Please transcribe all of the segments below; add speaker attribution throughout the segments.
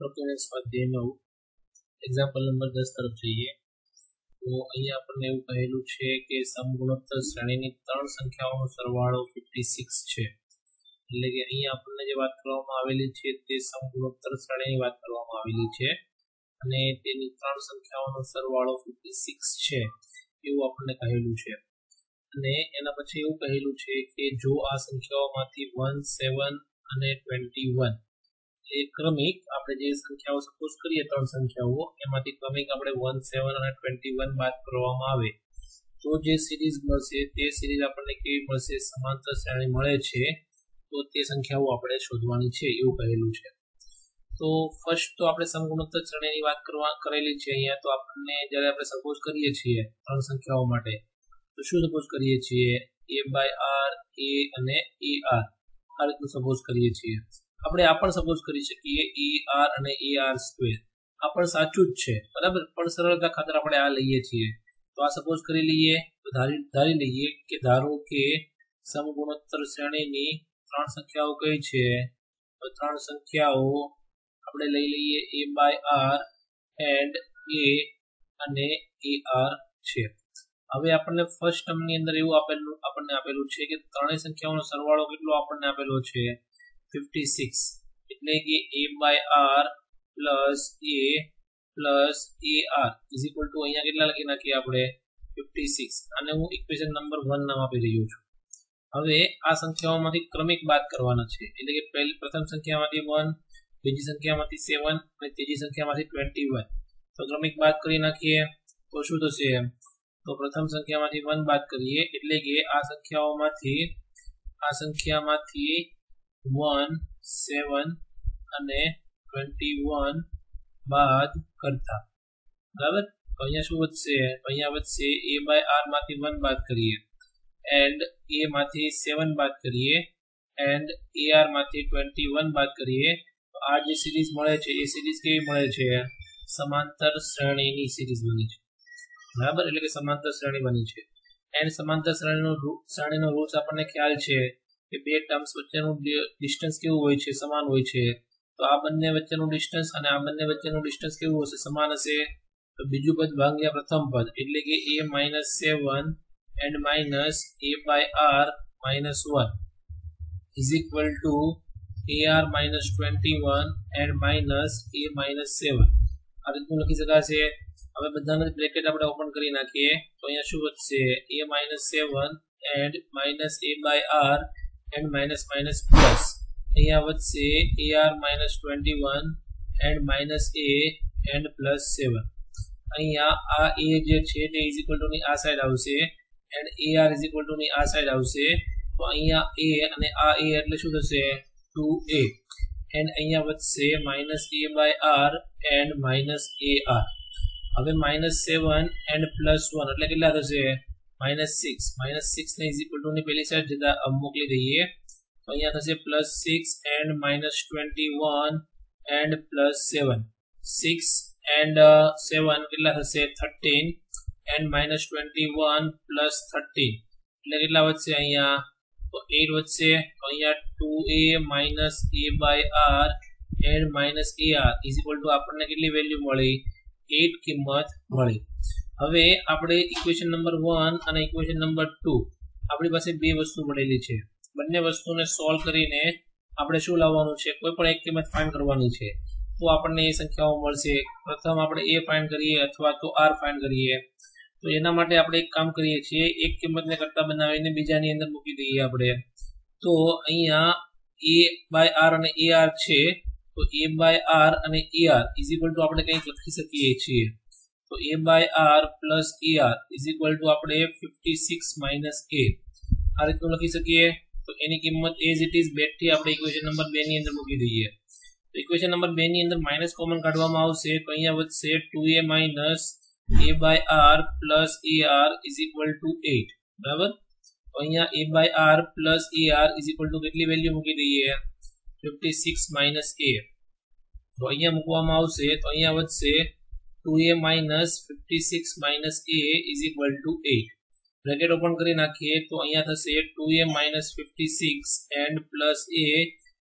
Speaker 1: Document સ્વાધ્યાય example number દસ તરફ જઈએ. તો અહીંયા આપણને એવું કહેલું છે કે સમગુણોત્તર શ્રેણીની ત્રણ સંખ્યાઓનો સરવાળો ફિફ્ટી સિક્સ છે. એટલે કે અહીંયા આપણને જે વાત કરવામાં આવેલી છે તે સમગુણોત્તર શ્રેણીની વાત કરવામાં આવેલી છે. અને તેની ત્રણ સંખ્યાઓનો સરવાળો ફિફ્ટી સિક્સ છે, એવું આપણને કહેલું છે. અને એના પછી એવું કહેલું છે કે જો આ સંખ્યાઓમાંથી વન સેવન અને ટ્વેન્ટી વન ક્રમિક આપણે જે સંખ્યાઓ સપોઝ કરીએ ત્રણ સંખ્યાઓ, એમાંથી ક્રમિક આપણે વન સેવન અને ટ્વેન્ટી વન બાદ કરવામાં આવે. તો જે સિરીઝ મળશે, તે સિરીઝ આપણને કેવી મળશે? સમાંતર શ્રેણી મળે છે. તો તે સંખ્યાઓ આપણે શોધવાની છે, એવું કહેલું છે. તો ફર્સ્ટ તો આપણે સમગુણોત્તર શ્રેણીની વાત કરવા કરેલી છે અહીંયા, તો આપણને જ્યારે આપણે સપોઝ કરીએ છીએ ત્રણ સંખ્યાઓ માટે, તો શું સપોઝ કરીએ છીએ? એ બાય આર એ અને એ આર આ રીતનું સપોઝ કરીએ છીએ. આપણે આ પણ સપોઝ કરી શકીએ એ આર અને એ આર સ્ક્વેર આ પણ સાચું જ છે, બરાબર? પણ સરળતા ખાતર આપણે આ લઈએ છીએ. તો આ સપોઝ કરી લઈએ, તો ધારી ધારી લઈએ કે ધારો કે સમગુણોત્તર શ્રેણીની ત્રણ સંખ્યાઓ કઈ છે? તો ત્રણ સંખ્યાઓ આપણે લઈ લઈએ a by r and a અને એ આર છે. હવે આપણને ફર્સ્ટ ટર્મની અંદર એવું આપેલું, આપણને આપેલું છે કે ત્રણેય સંખ્યાઓનો સરવાળો કેટલો આપણને આપેલો છે? ફિફ્ટી સિક્સ એટલે કે a by r plus a plus a r equal to અહીંયા કેટલા લખી નાખીએ આપણે? ફિફ્ટી સિક્સ અને હું ઇક્વેશન નંબર વન નામ આપી રહ્યો છું. હવે આ સંખ્યાઓમાંથી ક્રમિક બાદ કરવાના છે. એટલે કે પહેલી, પ્રથમ સંખ્યામાંથી વન બીજી સંખ્યામાંથી સેવન અને ત્રીજી સંખ્યામાંથી ટ્વેન્ટી વન તો ક્રમિક બાદ કરી નાખીએ તો શું થશે? તો પ્રથમ સંખ્યામાંથી વન બાદ કરીએ. એટલે કે આ સંખ્યાઓમાંથી, આ સંખ્યામાંથી વન સેવન અને ટ્વેન્ટી વન બાદ કરતા. બરાબર? અહીંયા શું વધશે? અહીંયા વધશે એ બાય આરમાંથી વન બાદ કરીએ. એન્ડ એ સેવન બાદ કરીએ. એન્ડ એ ટ્વેન્ટી વન બાદ કરીએ. તો આ જે સિરીઝ મળે છે, એ સિરીઝ કેવી મળે છે? સમાંતર શ્રેણીની સિરીઝ બની છે. બરાબર? એટલે કે સમાંતર શ્રેણી બની છે. એન્ડ સમાંતર શ્રેણીનો શ્રેણીનો રૂલ્સ આપણને ખ્યાલ છે કે બે ટર્મ્સ વચ્ચેનું ડિસ્ટન્સ કેવું હોય છે, સમાન હોય છે, તો આ બંને વચ્ચેનું ડિસ્ટન્સ અને આ બંને વચ્ચેનું ડિસ્ટન્સ કેવું હશે, સમાન હશે? તો બીજું પદ ભાગ્યા પ્રથમ પદ, એટલે કે a minus seven and minus a by r minus one is equal to a r minus twenty one and minus a minus seven આ રીતનું લખી શકાશે. હવે બધાને બ્રેકેટ આપણે ઓપન કરી નાખીએ. તો અહીંયા શું વધશે? A minus seven and minus a by r and minus minus plus અહીંયા વધશે a r minus twenty one and minus a and plus seven અહીંયા આ એ જે છે તે ઇઝ ઇક્વલ ટુની આ સાઈડ આવશે and a r is equal to ની આ સાઈડ આવશે. તો અહીંયા એ અને આ એ એટલે શું થશે? ટુ એ એન્ડ અહીંયા વધશે minus a by r and minus a r હવે minus seven and plus one એટલે કેટલા થશે? માઇનસ સિક્સ માઇનસ સિક્સ ને ઇઝ ઇક્વલ ટુ ની પેલી સાઈડ જતા મોકલી દઈએ. તો અહીંયા થશે plus six and minus twenty one and plus seven six and seven કેટલા થશે? Thirteen and minus twenty one plus thirteen એટલે કેટલા વધશે અહીંયા? તો એટ વધશે. અહીંયા two a minus a by r and minus a r is equal to આપણને કેટલી વેલ્યુ મળી? એટ કિંમત મળી. હવે આપણે ઇક્વેશન નંબર વન અને ઇક્વેશન નંબર ટુ આપણી પાસે બે વસ્તુ મળેલી છે. બંને વસ્તુને સોલ્વ કરીને આપણે શું લાવવાનું છે? કોઈ પણ એક કિંમત ફાઇન કરવાની છે. તો આપણને એ સંખ્યાઓ મળશે. પ્રથમ આપણે એ ફાઇન કરીએ અથવા તો આર ફાઇન કરીએ. તો એના માટે આપણે એક કામ કરીએ છીએ. એક કિંમતને કરતા બનાવીને બીજાની અંદર મૂકી દઈએ આપણે. તો અહીંયા એ બાય આર અને એ આર છે. તો એ બાય આર અને એ આર ઇઝ ટુ આપણે કંઈક લખી શકીએ છીએ. તો a by r plus a r is equal to આપણે ફિફ્ટી સિક્સ માઇનસ એ આ રીતનું લખી શકીએ તો એની કિંમત એઝ ઇટ ઇઝ બેકથી આપણે ઇક્વેશન નંબર બે ની અંદર મૂકી દઈએ તો ઇક્વેશન નંબર બે ની અંદર માઇનસ કોમન કાઢવામાં આવશે તો અહીંયા વધશે two a minus a by r plus a r is equal to eight બરાબર તો અહીંયા a by r plus a r is equal to કેટલી વેલ્યુ મૂકી દઈએ ફિફ્ટી સિક્સ માઇનસ એ તો અહીંયા મૂકવામાં આવશે તો અહીંયા વધશે two a minus fifty six minus a is equal to eight bracket open કરી નાખીએ તો અહીંયા થશે two a minus fifty six and plus a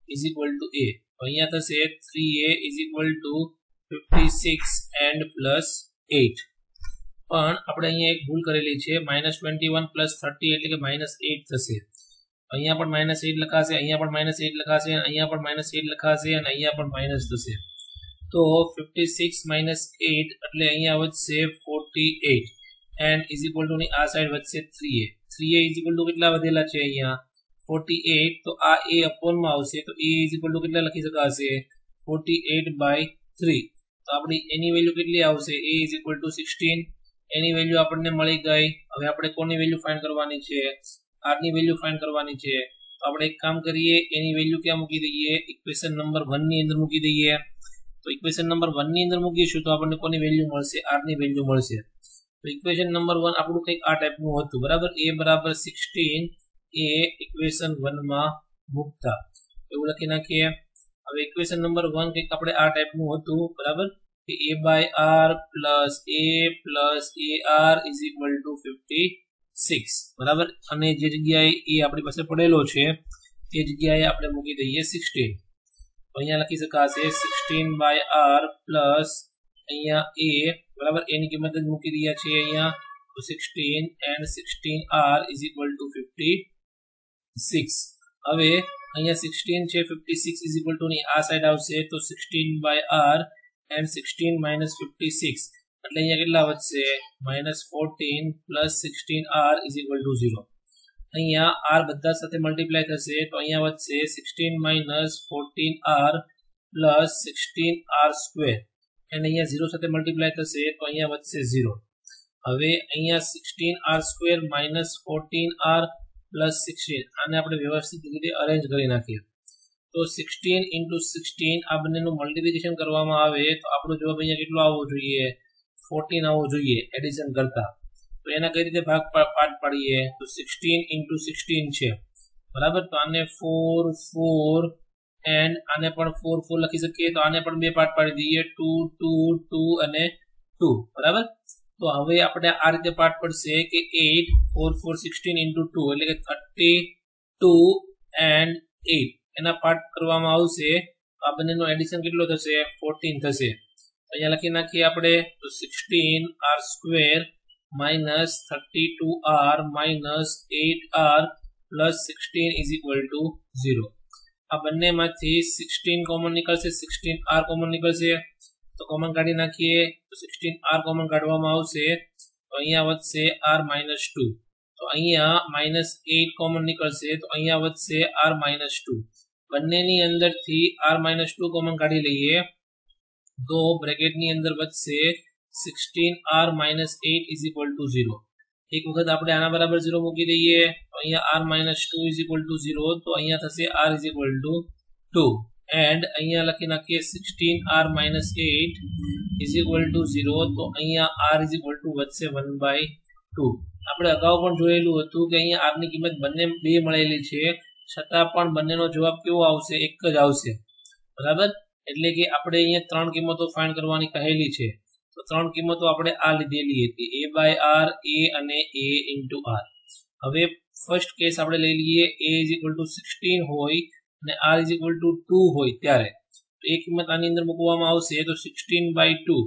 Speaker 1: is equal to a અહીંયા થશે three a is equal to fifty six and plus eight પણ આપણે અહીંયા એક ભૂલ કરેલી છે minus twenty one plus thirty એટલે કે માઇનસ એટ થશે અહીંયા પણ માઇનસ એટ લખાશે અહીંયા પણ માઇનસ એટ લખાશે અહીંયા પણ માઇનસ એટ લખાશે અને અહીંયા પણ માઇનસ થશે તો ફિફ્ટી સિક્સ માઇનસ એટ એટલે અહીંયા વધશે forty eight and is equal to ની આ સાઈડ વધશે three a three a is equal to કેટલા વધેલા છે અહીંયા? ફોર્ટી એટ તો આ એ અપોનમાં આવશે. તો એ ઇઝ ઇક્વલ ટુ કેટલા લખી શકાશે? ફોર્ટી એટ બાય થ્રી તો આપણી એની વેલ્યુ કેટલી આવશે? A is equal to sixteen any value આપણને મળી ગઈ. હવે આપણે કોની વેલ્યુ ફાઇન્ડ કરવાની છે? આરની વેલ્યુ ફાઇન્ડ કરવાની છે. તો આપણે એક કામ કરીએ. એની વેલ્યુ ક્યાં મૂકી દઈએ? ઇક્વેશન નંબર વનની અંદર મૂકી દઈએ. તો ઇક્વેશન નંબર વનની અંદર મૂકીશું તો આપણને કોની વેલ્યુ મળશે? આરની વેલ્યુ મળશે. તો ઇક્વેશન નંબર વન આપણું કંઈક આ ટાઈપનું હતું, બરાબર? એ બરાબર સિક્સટીન એ ઇક્વેશન વનમાં મૂકતા. એવું લખી નાખીએ. હવે ઇક્વેશન નંબર વન કંઈક આપણે આ ટાઈપનું હતું, બરાબર? કે a by r plus a plus a r is equal to fifty six બરાબર? અને જે જગ્યાએ એ આપણી પાસે પડેલો છે તે જગ્યાએ આપણે મૂકી દઈએ સિક્સટીન અહીંયા લખી શકાશે સિક્સટીન બાય આર પ્લસ અહીંયા એ બરાબર એની કિંમત જ મૂકી રહ્યા છીએ અહીંયા તો sixteen and sixteen r is equal to fifty six હવે અહીંયા સિક્સટીન છે fifty six is equal to ની આ સાઈડ આવશે તો sixteen by r and sixteen minus fifty six એટલે અહીંયા કેટલા વધશે minus fourteen plus sixteen r is equal to zero અહીંયા આર બધા સાથે મલ્ટીપ્લાય થશે તો અહીંયા વધશે sixteen minus fourteen r plus sixteen r square and અહીંયા ઝીરો સાથે મલ્ટીપ્લાય થશે તો અહીંયા વધશે ઝીરો હવે અહીંયા sixteen r square minus fourteen r plus sixteen આને આપણે વ્યવસ્થિત રીતે અરેન્જ કરી નાખીએ. તો સિક્સટીન ઇન્ટુ સિક્સટીન આ બંનેનું મલ્ટીપ્લિકેશન કરવામાં આવે તો આપણો જવાબ અહીંયા કેટલો આવવો જોઈએ? ફોર્ટીન આવવો જોઈએ એડિશન કરતા. તો એના કઈ રીતે ભાગ પાઠ પાડીએ? તો સિક્સટીન ઇન્ટુ સિક્સટીન છે. બરાબર? તો આને ફોર ફોર એન્ડ આને પણ ફોર ફોર લખી શકીએ. તો આને પણ બે પાર્ટ પાડી દઈએ. ટુ ટુ ટુ અને ટુ બરાબર? તો હવે આપણે આ રીતે પાર્ટ પડશે કે eight four four sixteen into two એટલે કે થર્ટી ટુ એન્ડ એટ એના પાર્ટ કરવામાં આવશે. આ બંનેનો એડિશન કેટલો થશે? ફોર્ટીન થશે. અહીંયા લખી નાખીએ આપણે. તો sixteen r square minus thirty two r minus eight r plus sixteen is equal to zero આ બંનેમાંથી સિક્સટીન કોમન નીકળશે સિક્સટીન આર કોમન નીકળશે તો કોમન કાઢી નાખીએ તો સિક્સટીન આર કોમન કાઢવામાં આવશે તો અહીંયા વધશે આર માઇનસ ટુ તો અહીંયા માઇનસ એટ કોમન નીકળશે તો અહીંયા વધશે આર માઇનસ ટુ બંનેની અંદરથી આર માઇનસ ટુ કોમન કાઢી લઈએ તો બ્રેકેટની અંદર વધશે sixteen r minus eight is equal to zero એક વખત આપણે આના બરાબર ઝીરો મૂકી દઈએ, તો અહીંયા r minus two is equal to zero તો અહીંયા થશે r is equal to two and અહીંયા લખી નાખીએ sixteen r minus eight is equal to zero તો અહીંયા આર ઇઝ ઇક્વલ ટુ વધશે વન બાય ટુ આપણે અગાઉ પણ જોયેલું હતું કે અહીંયા આરની કિંમત બંને બે મળેલી છે, છતાં પણ બંનેનો જવાબ કેવો આવશે? એક જ આવશે. બરાબર? એટલે કે આપણે અહીંયા ત્રણ કિંમતો ફાઇન્ડ કરવાની કહેલી છે. તો ત્રણ કિંમતો આપણે આ લીધેલી હતી. એ બાય આર એ અને એ ઇન્ટુ આર હવે ફર્સ્ટ કેસ આપણે લઈ લઈએ. A is equal to sixteen હોય અને r is equal to two હોય ત્યારે. તો એ કિંમત આની અંદર મૂકવામાં આવશે. તો સિક્સટીન બાય ટુ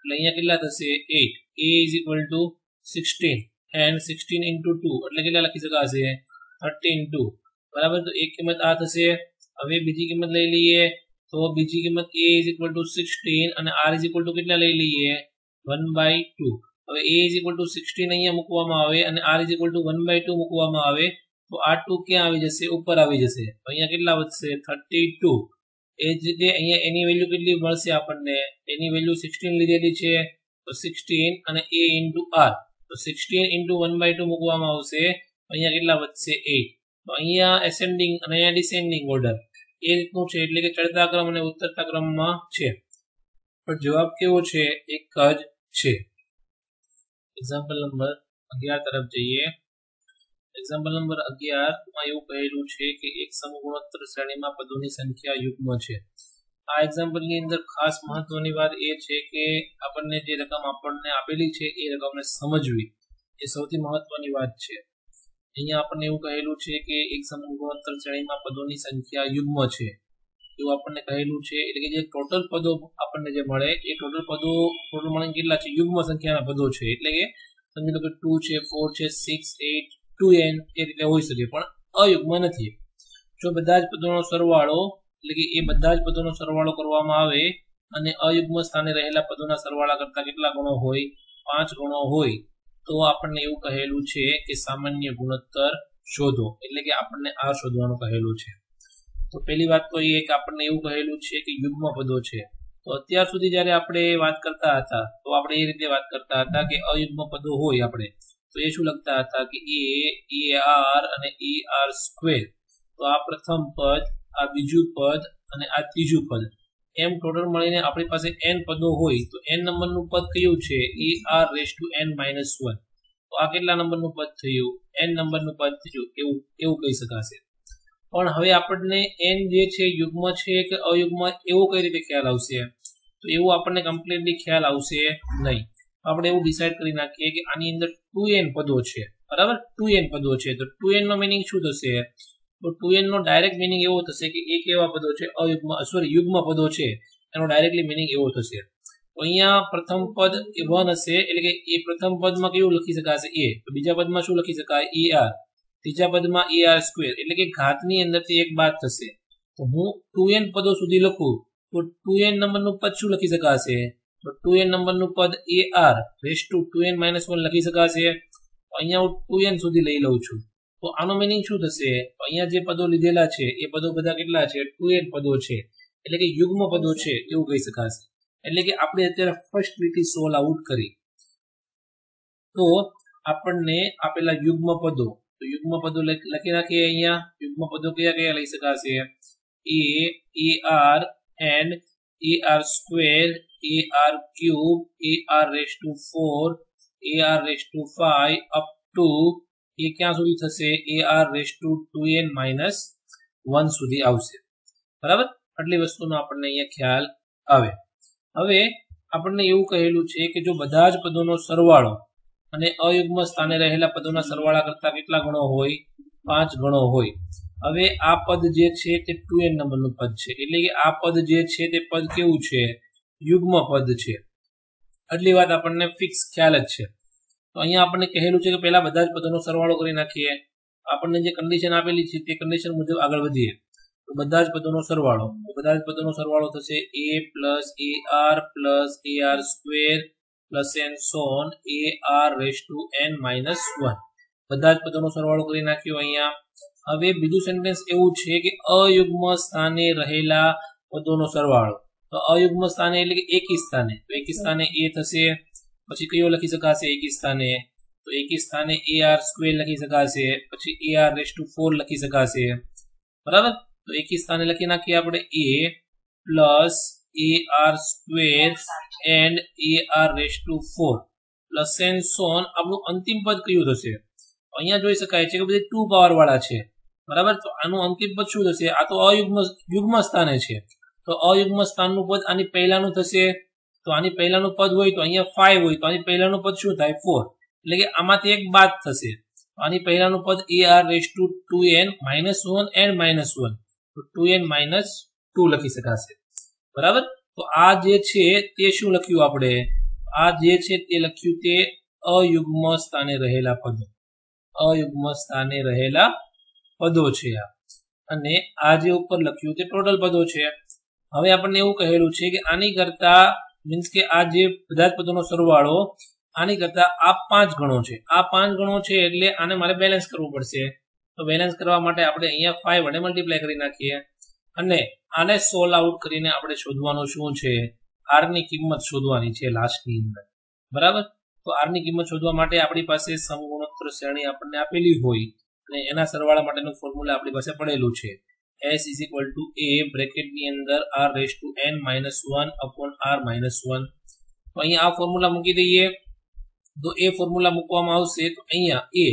Speaker 1: એટલે અહીંયા કેટલા થશે? Eight a is equal to sixteen and sixteen into two એટલે કેટલા લખી શકાશે? થર્ટીન ટુ બરાબર? તો એક કિંમત આ થશે. હવે બીજી કિંમત લઈ લઈએ. તો બીજી કિંમત a is equal to sixteen અને આર ઇઝ ઇક્વલ ટુ કેટલા લઈ લઈએ? વન બાય ટુ હવે a is equal to sixteen અહીંયા મૂકવામાં આવે અને r is equal to one by two મૂકવામાં આવે, તો આ ટુ ક્યાં આવી જશે? ઉપર આવી જશે. અહીંયા કેટલા વધશે? થર્ટી ટુ એ જ રીતે અહીંયા એની વેલ્યુ કેટલી મળશે આપણને? એની વેલ્યુ સિક્સટીન લીધેલી છે, તો સિક્સટીન અને એ ઇન્ટુ આર તો sixteen into one by two મૂકવામાં આવશે. અહીંયા કેટલા વધશે? એટ તો અહીંયા એસેન્ડિંગ અને અહીંયા ડિસેન્ડિંગ ઓર્ડર એ રીતનું છે એટલે કે ચડતા ક્રમ અને ઉતરતા ક્રમમાં છે. પણ જવાબ કેવો છે? એક જ છે. એક્ઝામ્પલ નંબર અગિયાર તરફ જઈએ. એક્ઝામ્પલ નંબર અગિયારમાં એવું કહેલું છે કે એક સમગુણોત્તર શ્રેણીમાં પદોની સંખ્યા યુગ્મ છે. આ એક્ઝામ્પલની અંદર ખાસ મહત્વની વાત એ છે કે આપણને જે રકમ આપણને આપેલી છે એ રકમને સમજવી એ સૌથી મહત્વની વાત છે. અહીંયા આપણને એવું કહેલું છે કે એક સમગુણોત્તર શ્રેણીમાં પદોની સંખ્યા યુગ્મ છે. એવું આપણને કહેલું છે. એટલે કે જે ટોટલ પદો આપણને જે મળે, એ ટોટલ પદો ટોટલ મળે કેટલા છે? યુગ્મ સંખ્યાના પદો છે. એટલે કે સમજી લો કે ટુ છે ફોર છે સિક્સ એટ ટુ એન એ રીતે હોઈ શકે, પણ અયુગ્મ નથી. જો બધા જ પદોનો સરવાળો, એટલે કે એ બધા જ પદોનો સરવાળો કરવામાં આવે અને અયુગ્મ સ્થાને રહેલા પદોના સરવાળા કરતા કેટલા ગણો હોય? પાંચ ગુણો હોય. તો આપણને એવું કહેલું છે કે સામાન્ય ગુણોત્તર શોધો. એટલે કે આપણને આ શોધવાનું કહેલું છે. તો પહેલી વાત તો એ કે આપણને એવું કહેલું છે કે યુગ્મ પદો છે. તો અત્યાર સુધી જ્યારે આપણે વાત કરતા હતા, તો આપણે એ રીતે વાત કરતા હતા કે અયુગ્મ પદો હોય આપણે. તો એ શું લખતા હતા કે એ એ આર અને એ આર સ્ક્વેર. તો આ પ્રથમ પદ, આ બીજું પદ અને આ ત્રીજું પદ. એમ ટોટલ મળીને આપણી પાસે એન પદો હોય તો એન નંબરનું પદ કયું છે? A r raise to n minus one તો આ કેટલા નંબરનું પદ થયું? એન નંબરનું પદ થયું. એવું એવું કહી શકાશે. પણ હવે આપણને એન જે છે, યુગ્મ છે કે અયુગ્મ, એવો કઈ રીતે ખ્યાલ આવશે? તો એવું આપણને કમ્પ્લીટલી ખ્યાલ આવશે નહીં. આપણે એવું ડિસાઇડ કરી નાખીએ કે આની અંદર ટુ એન પદો છે. બરાબર? ટુ એન પદો છે. તો ટુ એન નો મિનિંગ શું થશે? ટુ એન નો ડાયરેક્ટ મિનિંગ એવો થશે કે એક એવા પદો છે? અયુગ્મ સોરી યુગ્મ પદો છે. એનો ડાયરેક્ટલી મિનિંગ એવો થશે. તો અહીંયા પ્રથમ પદ એ વન હશે, એટલે કે એ પ્રથમ પદમાં કેવું લખી શકાશે? એ તો બીજા પદમાં શું લખી શકાય? એ આર ત્રીજા પદમાં એ આર સ્ક્વેર એટલે કે ઘાતની અંદરથી એક બાદ થશે. તો હું ટુ એન પદો સુધી લખું, તો ટુ એન નંબરનું પદ શું લખી શકાશે? તો ટુ એન નંબરનું પદ a r raise to two n minus one લખી શકાશે. અહીંયા હું ટુ એન સુધી લઈ લઉં છું. તો આનો મિનિંગ શું થશે? અહીંયા જે પદો લીધેલા છે, એ પદો બધા કેટલા છે? ટુ એન પદો છે. એટલે કે યુગ્મ પદો છે, એવું કહી શકાશે. એટલે કે આપણે અત્યારે ફર્સ્ટ લીટી સોલ આઉટ કરી. તો આપણને આપેલા યુગ્મ પદો, તો યુગ્મ પદો લખી નાખીએ અહીંયા. યુગ્મ પદો કયા કયા લઈ શકાશે? A a r and a r square a r cube a r raise to four a r raise to five up to a ક્યાં સુધી થશે? A r raise to two n minus one સુધી આવશે. બરાબર? આટલી વસ્તુનો આપણને અહીંયા ખ્યાલ આવે. હવે આપણને એવું કહેલું છે કે જો બધા જ પદોનો સરવાળો અને અયુગ્મ સ્થાને રહેલા પદોના સરવાળા કરતા કેટલા ગણો હોય? પાંચ ગણો હોય. હવે આ પદ જે છે તે ટુ એન નંબરનું પદ છે. એટલે કે આ પદ જે છે તે પદ કેવું છે? યુગ્મ પદ છે. આટલી વાત આપણને ફિક્સ ખ્યાલ જ છે. તો અહીંયા આપણને કહેલું છે કે પહેલા બધા જ પદોનો સરવાળો કરી નાખીએ. આપણને જે કન્ડિશન આપેલી છે તે કન્ડિશન મુજબ આગળ વધીએ. તો બધા જ પદોનો સરવાળો બધા જ પદોનો સરવાળો થશે a plus a r plus a r square plus n soan a r raise to n minus one બધા જ પદોનો સરવાળો કરી નાખ્યો અહીંયા. હવે બીજું સેન્ટેન્સ એવું છે કે અયુગ્મ સ્થાને રહેલા પદોનો સરવાળો. તો અયુગ્મ સ્થાને એટલે કે એકી સ્થાને. તો એકી સ્થાને એ થશે પછી કયો લખી શકાશે? એકી સ્થાને તો એકી સ્થાને એ આર સ્ક્વેર લખી શકાશે, પછી a r raise to four લખી શકાશે. બરાબર? તો એકી સ્થાને લખી નાખીએ આપણે a plus a r square and a r raise to four plus n સોન આપણું અંતિમ પદ કયું થશે? અહીંયા જોઈ શકાય છે કે બધી ટુ પાવર વાળા છે. બરાબર? તો આનું અંતિમ પદ શું થશે? આ તો અયુગ્મ, યુગ્મ સ્થાને છે. તો અયુગ્મ સ્થાનનું પદ આની પહેલાનું થશે તો આની પહેલાનું પદ હોય તો અહીંયા ફાઈવ હોય, તો આની પહેલાનું પદ શું થાય? ફોર એટલે કે આમાંથી એક બાદ થશે. આની પહેલાનું પદ a r raise to two n minus one and minus one તો ટુ એન માઇનસ ટુ લખી શકાશે. બરાબર? તો આ જે છે તે શું લખ્યું આપણે? આ જે છે તે લખ્યું તે અયુગ્મ સ્થાને રહેલા પદો. અયુગ્મ સ્થાને રહેલા પદો છે આ. અને આ જે ઉપર લખ્યું તે ટોટલ પદો છે. હવે આપણને એવું કહેલું છે કે આની કરતા મીન્સ કે આ જે બધા જ પદોનો સરવાળો, આની કરતા આ પાંચ ગણો છે. આ પાંચ ગણો છે એટલે આને મારે બેલેન્સ કરવું પડશે. તો બેલેન્સ કરવા માટે આપણે અહીંયા ફાઈવ વડે મલ્ટીપ્લાય કરી નાખીએ. અને આને સોલ આઉટ કરીને આપણે શોધવાનું શું છે? આરની કિંમત શોધવાની છે લાસ્ટની અંદર. બરાબર? તો આરની કિંમત શોધવા માટે આપણી પાસે સમગુણોત્તર શ્રેણી આપણને આપેલી હોય અને એના સરવાળા માટેનું ફોર્મ્યુલા આપણી પાસે પડેલું છે. S is equal to a બ્રેકેટની અંદર r raised to n minus 1 upon r minus 1 તો અહીંયા આ ફોર્મ્યુલા મૂકી દઈએ. તો એ ફોર્મ્યુલા મૂકવામાં આવશે. તો અહીંયા a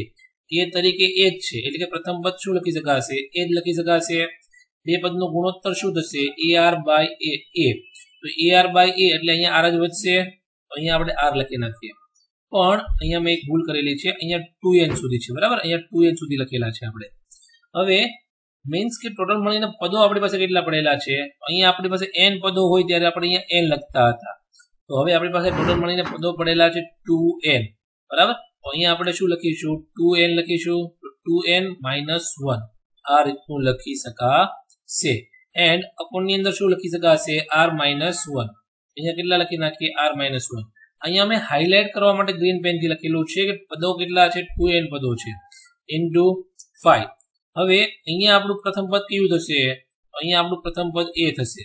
Speaker 1: એ તરીકે એ જ છે. એટલે કે પ્રથમ પદ શું લખી શકાશે? એ જ લખી શકાશે. બે પદનો ગુણોત્તર શું થશે? એ આર બાય એ એ તો એ આર બાય એ એટલે અહીંયા આર જ વધશે. અહીંયા આપણે આર લખી નાખીએ. પણ અહીંયા મેં એક ભૂલ કરેલી છે. અહીંયા ટુ એન સુધી છે. બરાબર? અહીંયા ટુ એન સુધી લખેલા છે આપણે. હવે મીન્સ કે ટોટલ મળીને પદો આપણી પાસે કેટલા પડેલા છે? અહીંયા આપણી પાસે એન પદો હોય ત્યારે આપણે અહીંયા એન લખતા હતા. તો હવે આપણી પાસે ટોટલ મળીને પદો પડેલા છે ટુ એન બરાબર? અહીંયા આપણે શું લખીશું? ટુ એન લખીશું. ટુ એન માઇનસ વન આ રીતનું લખી શકાશે. એન્ડ અપોનની અંદર શું લખી શકાશે? આર માઇનસ વન અહીંયા કેટલા લખી નાખીએ? આર માઇનસ વન અહીંયા અમે હાઇલાઇટ કરવા માટે ગ્રીન પેનથી લખેલું છે કે પદો કેટલા છે? ટુ એન પદો છે. ઇન્ટુ ફાઈવ હવે અહીંયા આપણું પ્રથમ પદ કયું થશે? અહીંયા આપણું પ્રથમ પદ એ થશે.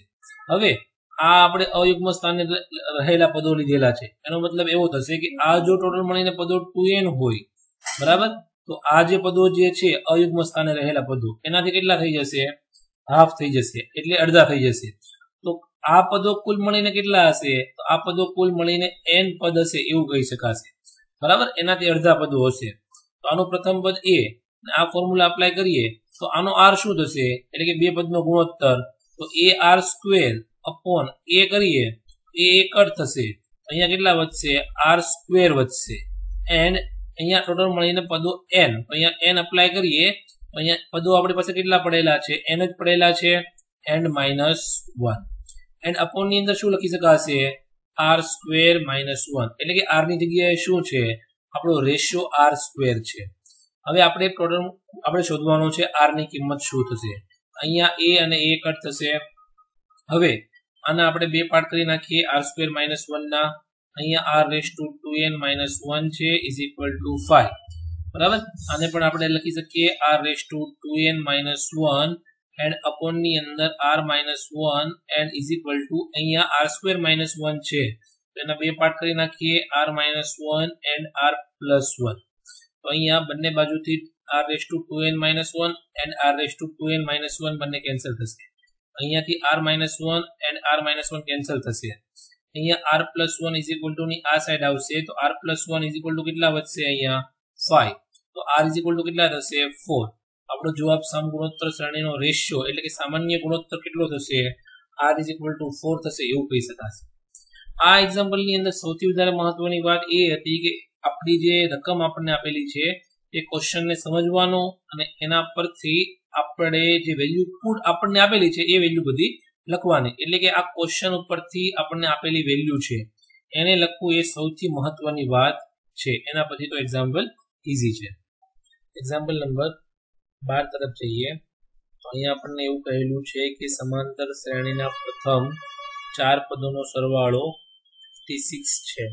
Speaker 1: હવે આ આપણે અયુગ્મ સ્થાને રહેલા પદો લીધેલા છે. એનો મતલબ એવો થશે કે આ જો ટોટલ મળીને પદો ટુ એન હોય, બરાબર? તો આ જે પદો જે છે અયુગ્મ સ્થાને રહેલા પદો, એનાથી કેટલા થઈ જશે? હાફ થઈ જશે, એટલે અડધા થઈ જશે. તો આ પદો કુલ મળીને કેટલા હશે? તો આ પદો કુલ મળીને એન પદ હશે એવું કહી શકાશે. બરાબર? એનાથી અડધા પદો હશે. તો આનું પ્રથમ પદ એ આ ફોર્મ્યુલા અપ્લાય કરીએ, તો આનો આર શું થશે? એટલે કે બે પદનો ગુણોત્તર. તો a r square upon a કરીએ એ એક જ થશે. અહીંયા કેટલા વધશે? આર સ્ક્વેર વધશે. એન્ડ અહીંયા ટોટલ મળીને પદો એન અહીંયા એન અપ્લાય કરીએ અહીંયા પદો આપણી પાસે કેટલા પડેલા છે? એન જ પડેલા છે. એન્ડ માઇનસ વન એન્ડ અપોનની અંદર શું લખી શકાશે? આર સ્ક્વેર માઇનસ વન એટલે કે આરની જગ્યાએ શું છે? આપણો રેશિયો આર સ્ક્વેર છે. હવે આપણે ટોટલ આપણે શોધવાનું છે આરની કિંમત શું થશે? અહીંયા એ અને એ કટ થશે. હવે આના આપણે બે પાર્ટ કરી નાખીએ. આર સ્ક્વેર માઇનસ વનના અહીંયા r raise to two n minus one છે ઇઝ ઇક્વલ ટુ ફાઈવ બરાબર? આને પણ આપણે લખી શકીએ. R raise to two n minus one and અપોનની અંદર r minus one and is equal to અહીંયા આર સ્ક્વેર માઇનસ વન છે. તો એના બે પાર્ટ કરી નાખીએ. R minus one and r plus one તો અહીંયા બંને બાજુથી r raise to two n minus one and r raise to two n minus one બંને કેન્સલ થશે. અહીંયાથી r minus one and r minus one cancel થશે. અહીંયા r plus one is two ની આ સાઈડ આવશે, તો r plus one is equal કેટલા વધશે અહીંયા? ફાઈવ તો આર ઇઝ ટુ કેટલા થશે? ફોર આપણો જવાબ સમ ગુણોત્તર શ્રેણીનો રેશિયો એટલે કે સામાન્ય ગુણોત્તર કેટલો થશે? આર ઇઝ ટુ ફોર થશે, એવું કહી શકાશે. આ એક્ઝામ્પલની અંદર સૌથી વધારે મહત્વની વાત એ હતી કે આપણી જે રકમ આપણને આપેલી છે, એ ક્વેશ્ચનને સમજવાનો અને એના પરથી આપણે જે વેલ્યુ પુટ આપણને આપેલી છે, એ વેલ્યુ બધી લખવાની. એટલે કે આ ક્વેશ્ચન ઉપરથી આપણને આપેલી વેલ્યુ છે. એને લખવું એ સૌથી મહત્વની વાત છે. એના પછી તો એક્ઝામ્પલ ઇઝી છે. એક્ઝામ્પલ નંબર બાર તરફ જઈએ. તો અહીંયા આપણને એવું કહેલું છે કે સમાંતર શ્રેણીના પ્રથમ ચાર પદોનો સરવાળો ફિફ્ટી સિક્સ છે.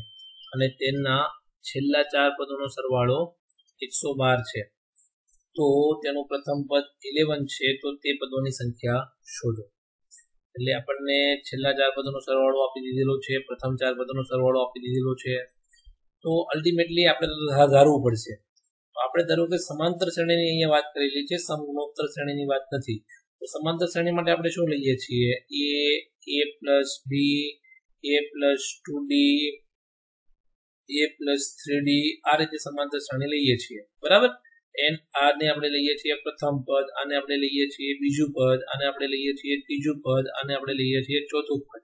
Speaker 1: અને તેના છેલ્લા ચાર પદોનો સરવાળો એકસો બાર છે. તો તેનું પ્રથમ પદ ઇલેવન છે, તો તે પદોની સંખ્યા શોધો. એટલે આપણને છેલ્લા ચાર પદોનો સરવાળો આપી દીધેલો છે, પ્રથમ ચાર પદોનો સરવાળો આપી દીધેલો છે. તો અલ્ટિમેટલી આપણે તો ધારવું પડશે. તો આપણે ધારો કે સમાંતર શ્રેણીની અહીંયા વાત કરેલી છે સમગુણોત્તર શ્રેણીની વાત નથી. તો સમાંતર શ્રેણી માટે આપણે શું લઈએ છીએ? A a plus b a plus two d a plus three d આ રીતે સમાંતર શ્રેણી લઈએ છીએ. બરાબર? એન આને આપણે લઈએ છીએ પ્રથમ પદ, આને આપણે લઈએ છીએ બીજું પદ, આને આપણે લઈએ છીએ ત્રીજું પદ, આને આપણે લઈએ છીએ ચોથું પદ.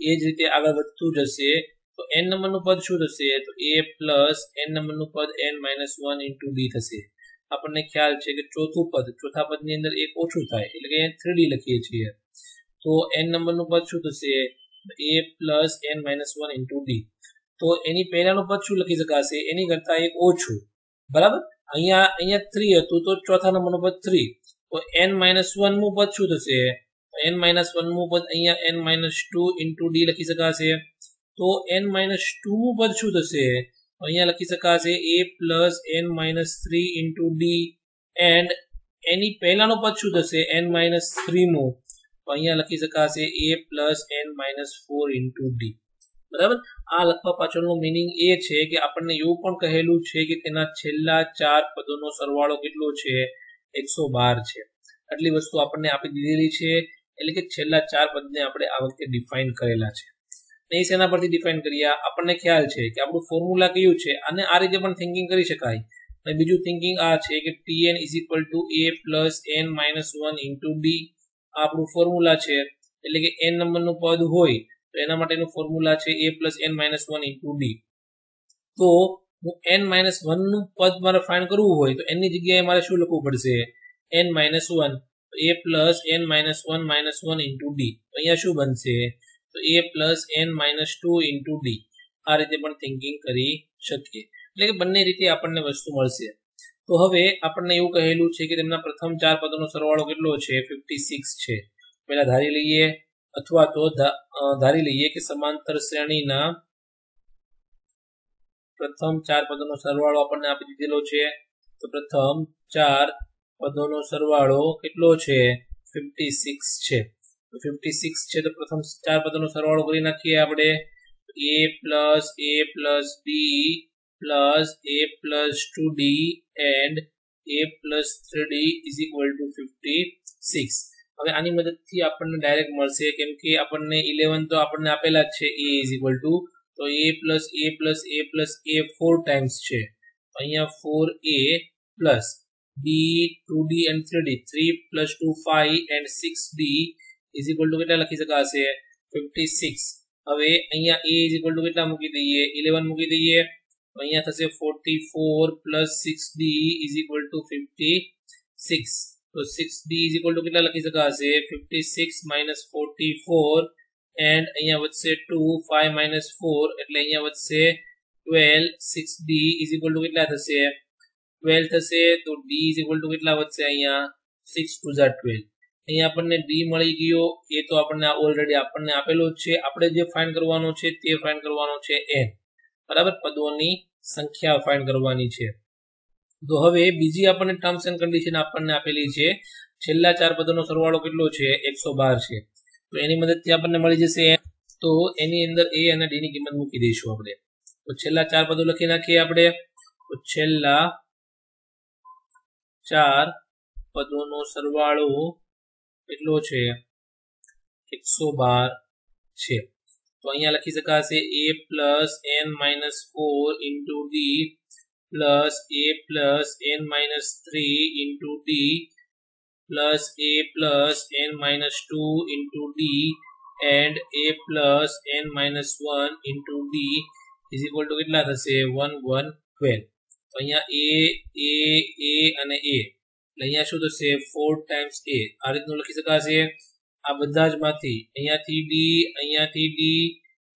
Speaker 1: એ જ રીતે આગળ વધતું જશે. તો એન નંબરનું પદ શું થશે? તો એ પ્લસ એન નંબરનું પદ n minus one into d થશે. આપણને ખ્યાલ છે કે ચોથું પદ, ચોથા પદની અંદર એક ઓછું થાય, એટલે કે થ્રી ડી લખીએ છીએ. તો એન નંબરનું પદ શું થશે? A plus n minus one into d તો એની પહેલાનું પદ શું લખી શકાશે? એની કરતા એક ઓછું. બરાબર? અહીંયા અહીંયા થ્રી હતું, તો ચોથા નંબરનું પદ થ્રી તો એન માઇનસ વનનું પદ શું થશે? એન માઇનસ વનનું પદ અહીંયા n minus two into d લખી શકાશે. તો એન માઇનસ ટુનું પદ શું થશે? અહીંયા લખી શકાશે a plus n minus three into d and એની પહેલાનું પદ શું થશે? એન માઇનસ થ્રીનું અહીંયા લખી શકાશે a plus n minus four into d બરાબર? આ લખવા પાછળનું મિનિંગ એ છે કે આપણને એવું પણ કહેલું છે કે તેના છેલ્લા ચાર પદોનો સરવાળો કેટલો છે? એકસો બાર છે. આટલી વસ્તુ આપણને આપી દીધેલી છે. એટલે કે છેલ્લા ચાર પદને આપણે આ વખતે ડિફાઇન કરેલા છે. નહીં શેના પરથી ડિફાઇન કર્યા આપણને ખ્યાલ છે કે આપણું ફોર્મ્યુલા કયું છે? અને આ રીતે પણ થિંકિંગ કરી શકાય. અને બીજું થિંકિંગ આ છે કે t n is equal to a plus n minus one into d આ આપણું ફોર્મ્યુલા છે. એટલે કે એન નંબરનું પદ હોય તો એના માટેનું ફોર્મ્યુલા છે a plus n minus one into d તો હું એન માઇનસ વનનું પદ મારે ફાઇન્ડ કરવું હોય તો એની જગ્યાએ મારે શું લખવું પડશે? N minus one a plus n minus one minus one into d અહીંયા શું બનશે? તો a plus n minus two into d આ રીતે પણ થિંકિંગ કરી શકીએ. એટલે કે બંને રીતે આપણને વસ્તુ મળશે. તો હવે આપણને એવું કહેલું છે કે તેમના પ્રથમ ચાર પદોનો સરવાળો કેટલો છે? ફિફ્ટી સિક્સ છે. પહેલા ધારી લઈએ. અથવા તો ધારી લઈએ કે સમાંતર શ્રેણીના પ્રથમ ચાર પદોનો સરવાળો આપણને આપી દીધેલો છે. તો પ્રથમ ચાર પદોનો સરવાળો કેટલો છે? ફિફ્ટી સિક્સ છે. ફિફ્ટી સિક્સ છે તો પ્રથમ ચાર પદોનો સરવાળો કરી નાખીએ આપણે. A plus a plus d plus a plus two d and a plus three d is equal to fifty six હવે આની મદદથી આપણને ડાયરેક્ટ મળશે, કેમ કે આપણને ઇલેવન તો આપણને આપેલા જ છે એ ઇઝ ઇક્વલ ટુ તો a plus a plus a plus a four times છે. અહીંયા four a plus d two d and three d three plus two five and six d is equal to કેટલા લખી શકાશે? Fifty six હવે અહીંયા એ is equal to કેટલા મૂકી દઈએ? ઇલેવન મૂકી દઈએ. અહીંયા થશે forty four plus six d is equal to fifty six તો six d is equal to કેટલા લખી શકાશે fifty six minus forty four and અહીંયા વધશે ટુ ફાઈવ માઇનસ ફોર એટલે અહીંયા વધશે twelve six d is equal to કેટલા થશે ટ્વેલ્વ થશે તો ડી ઇઝ ઇક્વલ ટુ કેટલા વધશે અહીંયા સિક્સ ટુ ઝા ટ્વેલ્વ અહીંયા આપણને ડી મળી ગયો એ તો આપણને ઓલરેડી આપણને આપેલો જ છે આપણે જે ફાઇન્ડ કરવાનો છે તે ફાઇન્ડ કરવાનો છે એન બરાબર પદોની સંખ્યા ફાઇન્ડ કરવાની છે તો હવે બીજી આપણને ટર્મ્સ એન્ડ કન્ડિશન આપણને આપેલી છે. છેલ્લા ચાર પદોનો સરવાળો કેટલો છે? એકસો બાર છે. તો એની મદદથી આપણને મળી જશે તો એની અંદર એ અને ડી ની કિંમત મૂકી દઈશું આપણે. તો છેલ્લા ચાર પદો લખી નાખીએ આપણે. તો છેલ્લા ચાર પદોનો સરવાળો કેટલો છે? એકસો બાર છે. તો અહીંયા લખી શકાશે a plus n minus four into d plus a plus n minus three into d plus a plus n minus two into d and a plus n minus one into d is equal to કેટલા થશે? One one twelve તો અહીંયા એ એ એ અને a. એટલે અહીંયા શું થશે? 4 times એ આ રીતનું લખી શકાશે? આ બધા જ માંથી અહીંયાથી ડી અહીંયાથી ડી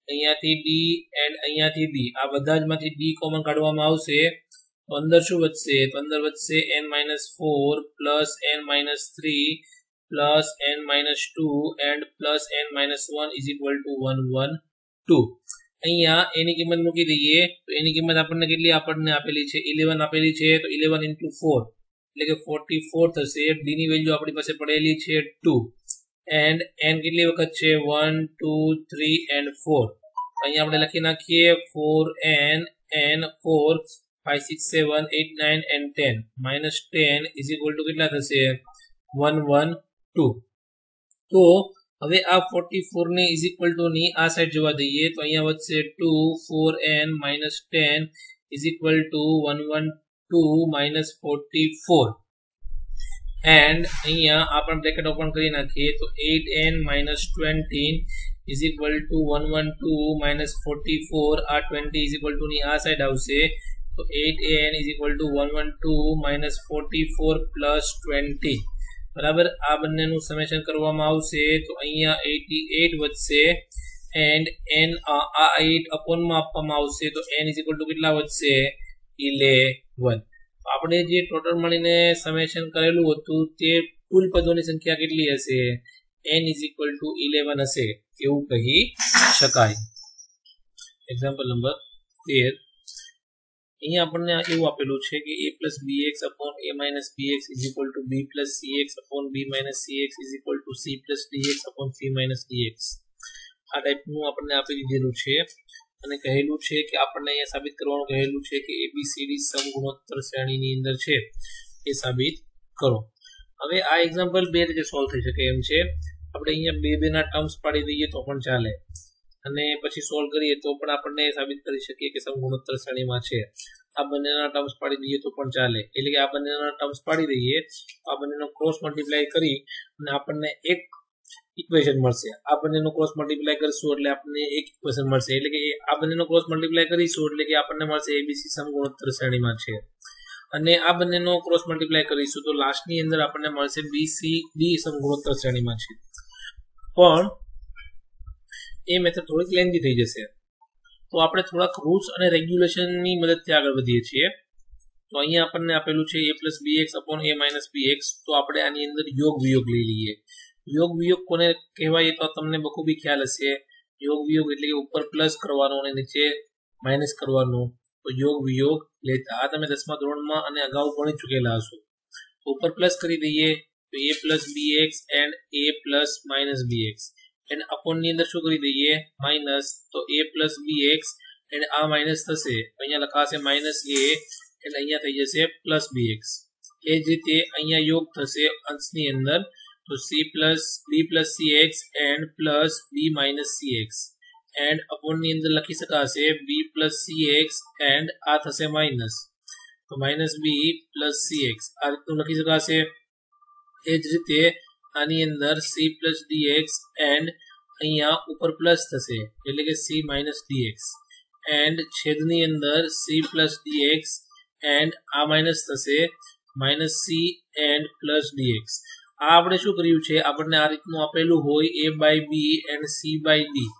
Speaker 1: અહીંયાથી ડી એન્ડ અહીંયાથી બી આ બધા જ માંથી ડી કોમન કાઢવામાં આવશે. તો અંદર શું વધશે. તો અંદર વધશે n minus four plus n minus three plus n minus two and plus n minus one is equal to one one two અહીંયા એની કિંમત મૂકી દઈએ. તો એની કિંમત આપણને કેટલી આપણને આપેલી છે? ઇલેવન આપેલી છે. તો ઇલેવન ઇન્ટુ ફોર એટલે કે ફોર્ટી ફોર થશે ડીની વેલ્યુ આપણી પાસે પડેલી છે ટુ એન્ડ એન કેટલી વખત છે? One two three and four અહીંયા આપણે લખી નાખીએ four n n four five six seven eight nine and ten minus ten is equal to કેટલા થશે? વન વન ટુ તો હવે આ ફોર્ટી ફોરને ઇઝ ઇક્વલ ટુ ની આ સાઈડ જોવા દઈએ, તો અહીંયા વધશે two four n minus ten is equal to one one two minus forty four and અહીંયા આપણે બ્રેકેટ ઓપન કરી નાખીએ તો eight n minus twenty is equal to one one two minus forty four આ ટ્વેન્ટી ઇઝ ઇક્વલ ટુ ની આ side આવશે. તો eight n is equal to one one two minus forty four plus twenty બરાબર? આ બંનેનું summation કરવામાં આવશે. તો અહીંયા એટી એટ વધશે. એન્ડ એન આ એટ અપોનમાં આપવામાં આવશે. તો એન ઇઝ ઇક્વલ ટુ કેટલા વધશે? ઇલેવન આપણે જે ટોટલ મળીને સમેશન કરેલું હતું, તે કુલ પદોની સંખ્યા કેટલી હશે? N is equal to eleven હશે, એવું કહી શકાય. એક્ઝામ્પલ નંબર તેર. અહીંયા આપણને એવું આપેલું છે કે a plus b x upon a minus b x is equal to b plus c x upon b minus c x is equal to c plus d x upon c minus d x આ ટાઈપનું આપણને આપી દીધેલું છે. અને કહેલું છે કે આપણને અહીંયા સાબિત કરવાનું કહેલું છે કે એબીસીડી સમગુણોત્તર શ્રેણીની અંદર છે એ સાબિત કરો. હવે આ એક્ઝામ્પલ બે રીતે સોલ્વ થઈ શકે એમ છે. આપણે અહીંયા બે બેના ટર્મ્સ પાડી દઈએ તો પણ ચાલે. અને પછી સોલ્વ કરીએ તો પણ આપણને સાબિત કરી શકીએ કે સમગુણોત્તર શ્રેણીમાં છે. આ બંનેના ટર્મ્સ પાડી દઈએ તો પણ ચાલે. એટલે કે આ બંનેના ટર્મ્સ પાડી દઈએ આ બંનેનો ક્રોસ મલ્ટીપ્લાય કરી અને આપણને એક ઇક્વેશન મળશે. આ બંનેનો ક્રોસ મલ્ટીપ્લાય કરીશું એટલે આપણને એક ઇક્વેશન મળશે. એટલે કે આ બંનેનો ક્રોસ મલ્ટીપ્લાય કરીશું એટલે કે આપણને મળશે એબીસી સમગુણોત્તર શ્રેણીમાં છે. અને આ બંનેનો ક્રોસ મલ્ટીપ્લાય કરીશું તો લાસ્ટની અંદર આપણને મળશે બી ડી સમગુણોત્તર શ્રેણીમાં છે. પણ એ મેથડ થોડીક લેન્ધી થઈ જશે. તો આપણે થોડાક રૂલ્સ અને રેગ્યુલેશનની મદદથી આગળ વધીએ છીએ. તો અહીંયા આપણને આપેલું છે a plus b x upon a minus b x તો આપણે આની અંદર યોગ વિયોગ લઈ લઈએ. યોગ વિયોગ કોને કહેવાય તો તમને બખૂબી ખ્યાલ હશે. યોગ વિયોગ એટલે કે ઉપર પ્લસ કરવાનો અને નીચે માઇનસ કરવાનું. તો યોગ વિયોગ લેતા આ તમે દસમા ધોરણમાં અને અગાઉ ભણી ચૂકેલા હશો. તો ઉપર પ્લસ કરી દઈએ તો a plus b x and a plus minus b x and અપોનની અંદર શું કરી દઈએ? માઇનસ તો a plus b x and આ માઇનસ થશે. અહીંયા લખાશે માઇનસ એ એટલે અહીંયા થઈ જશે પ્લસ બી એક્સ એ જ રીતે અહીંયા યોગ થશે અંશની અંદર. તો c plus b plus c x and plus b minus c x and અપોનની અંદર લખી શકાશે b plus c x and આ થશે માઇનસ તો minus b plus c x આ લખી શકાશે. એ જ રીતે આની અંદર c plus d x and અહીંયા ઉપર પ્લસ થશે. એટલે કે c minus d x and છેદની અંદર c plus d x and આ માઇનસ થશે. Minus c and plus d x આ આપણે શું કર્યું છે? આપણને આ રીતનું આપેલું હોય a by b and c by d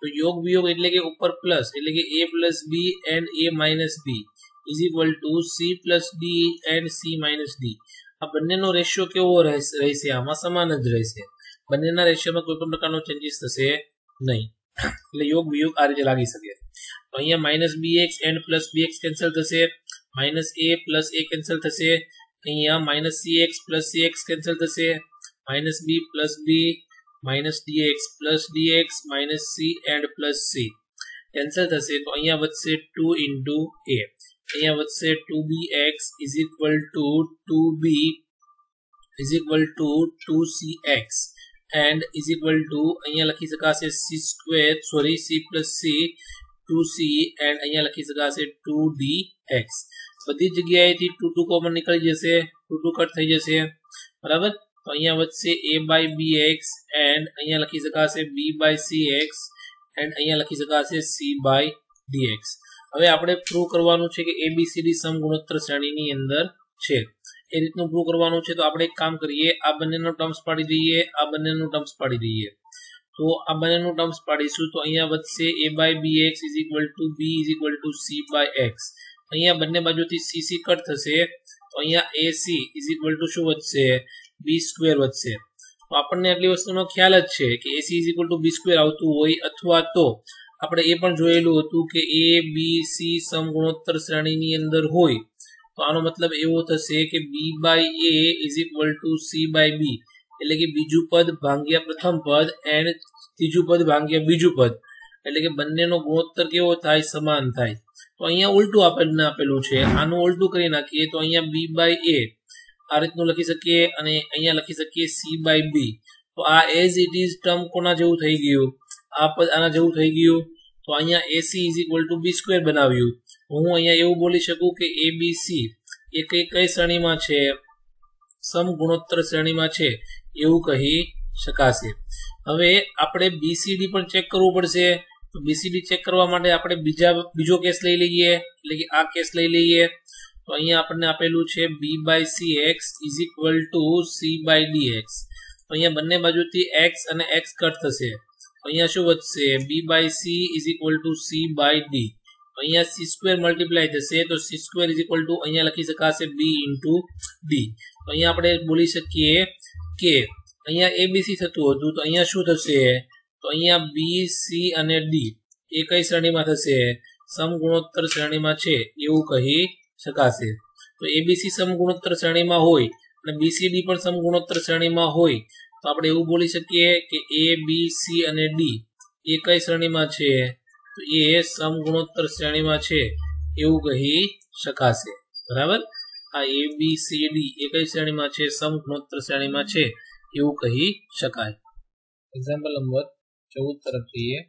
Speaker 1: તો યોગ વિયોગ એટલે કે ઉપર પ્લસ એટલે કે a plus b and a minus b is equal to c plus d and c minus d આ બંનેનો રેશિયો કેવો રહેશે આમાં સમાન જ રહેશે. બંનેના રેશિયોમાં કોઈ પણ પ્રકારનો ચેન્જીસ થશે નહીં. એટલે યોગ વિયોગ આ રીતે લાગી શકે. અહીંયા minus b x and plus b x cancel થશે. Minus a plus a cancel થશે. અહીંયા minus c x plus c x cancel થશે. Minus b plus b minus d x plus d x minus c and plus c cancel થશે તો અહીંયા વધશે two into a અહીંયા વધશે two b x is equal to two b is equal to two c x and is equal to અહીંયા લખી શકાશે c square sorry c plus c two c and અહીંયા લખી શકાશે ટુ ડી એક્સ બધી જગ્યાએથી ટુ ટુ કોમન નીકળી જશે ટુ ટુ કટ થઈ જશે. બરાબર? તો અહીંયા વધશે a by b x and અહીંયા લખી શકાશે b by c x and અહીંયા લખી શકાશે સી બાય ડી એક્સ હવે આપણે પ્રૂવ કરવાનું છે કે એબીસીડી સમ ગુણોત્તર શ્રેણીની અંદર છે. એ રીતનું પ્રૂવ કરવાનું છે તો આપણે એક કામ કરીએ, આ બંનેનો ટર્મ્સ પાડી દઈએ, આ બંનેનું ટર્મ્સ પાડી દઈએ. તો આ બંનેનું ટર્મ્સ પાડીશું તો અહીંયા વધશે a by b x is equal to b is equal to c by x અહીંયા બંને બાજુથી સી સી કટ થશે. તો અહીંયા a c is equal to શું વધશે? બી સ્ક્વેર વધશે. તો આપણને આટલી વસ્તુનો ખ્યાલ જ છે કે a c is equal to b square આવતું હોય અથવા તો આપણે એ પણ જોયેલું હતું કે એ બી સી ગુણોત્તર શ્રેણીની અંદર હોય. તો આનો મતલબ એવો થશે કે b by a is equal to c by b એટલે કે બીજું પદ ભાંગ્યા પ્રથમ પદ એન્ડ ત્રીજું પદ ભાંગ્યા બીજું પદ. એટલે કે બંનેનો ગુણોત્તર કેવો થાય? સમાન થાય. તો અહીંયા ઉલટું આપણને આપેલું છે. આનું ઉલટું કરી નાખીએ તો અહીંયા બી બાય એ આ રીતનું લખી શકીએ અને અહીંયા લખી શકીએ સી બાય બી તો આ એઝ ઇટ ઇઝ ટર્મ કોના જેવું થઈ ગયું? આ આના જેવું થઈ ગયું? તો અહીંયા a c is equal to b square બનાવ્યું. હું અહીંયા એવું બોલી શકું કે એ બી સી એ કઈ કઈ શ્રેણીમાં છે? સમ ગુણોત્તર શ્રેણીમાં છે. એવું કહી શકાશે. હવે આપણે બીસીડી પણ ચેક કરવું પડશે. તો બીસીબી ચેક કરવા માટે આપણે બીજા, બીજો કેસ લઈ લઈએ. એટલે કે આ કેસ લઈ લઈએ. તો અહીંયા આપણને આપેલું છે b by c x is equal to c by d x તો અહીંયા બંને બાજુથી એક્સ અને એક્સ કટ થશે. અહીંયા શું વધશે? B by c is equal to c by d અહીંયા સી સ્ક્વેર મલ્ટીપ્લાય થશે, તો c square is equal to અહીંયા લખી શકાશે બી ઇન્ટુ ડી તો અહીંયા આપણે બોલી શકીએ કે અહીંયા એબીસી થતું હતું, તો અહીંયા શું થશે? તો અહીંયા બી સી અને ડી એ કઈ શ્રેણીમાં થશે? સમગુણોત્તર શ્રેણીમાં છે, એવું કહી શકાશે. તો એબીસી સમગુણોત્તર શ્રેણીમાં હોય અને બીસીડી પણ સમગુણોત્તર શ્રેણીમાં હોય, તો આપણે એવું બોલી શકીએ કે એ બી સી અને ડી એ કઈ શ્રેણીમાં છે? તો એ સમગુણોત્તર શ્રેણીમાં છે, એવું કહી શકાશે. બરાબર? આ એ બી સી ડી એ કઈ શ્રેણીમાં છે? સમગુણોત્તર શ્રેણીમાં છે, એવું કહી શકાય. એક્ઝામ્પલ નંબર ચૌદ તરફ જઈએ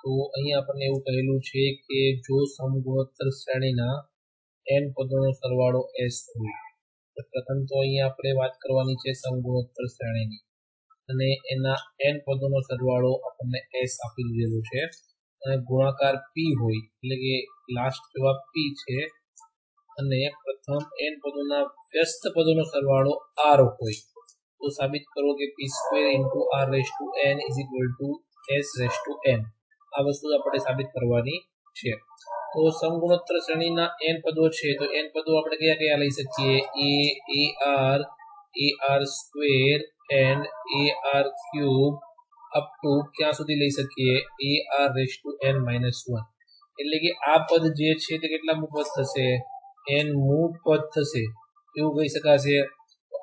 Speaker 1: તો અહીંયા આપણને એવું કહેલું છે કે જો સમગુણોત્તર શ્રેણીના એન પદોનો સરવાળો એસ હોય, તો પ્રથમ તો અહીંયા આપણે વાત કરવાની છે સમગુણોત્તર શ્રેણીની. અને એના એન પદોનો સરવાળો આપણને એસ આપી દીધેલું છે. અને ગુણાકાર પી હોય, એટલે કે લાસ્ટ જવાબ પી છે. અને પ્રથમ એન પદોના વ્યસ્ત પદોનો સરવાળો આર હોય. તો સાબિત કરો કે p square into r raise to n is equal to s raise to n આ વસ્તુ આપણે સાબિત કરવાની છે. તો સમગુણોત્તર શ્રેણીના એન પદો છે, તો એન પદો આપણે કયા કયા લઈ શકીએ? A r a r square and a r cube up to ક્યાં સુધી લઈ શકીએ? R raise to minus one એટલે કે આ પદ જે છે તે કેટલા પદ થશે? એન મૂળ પદ થશે. એવું કહી શકાશે.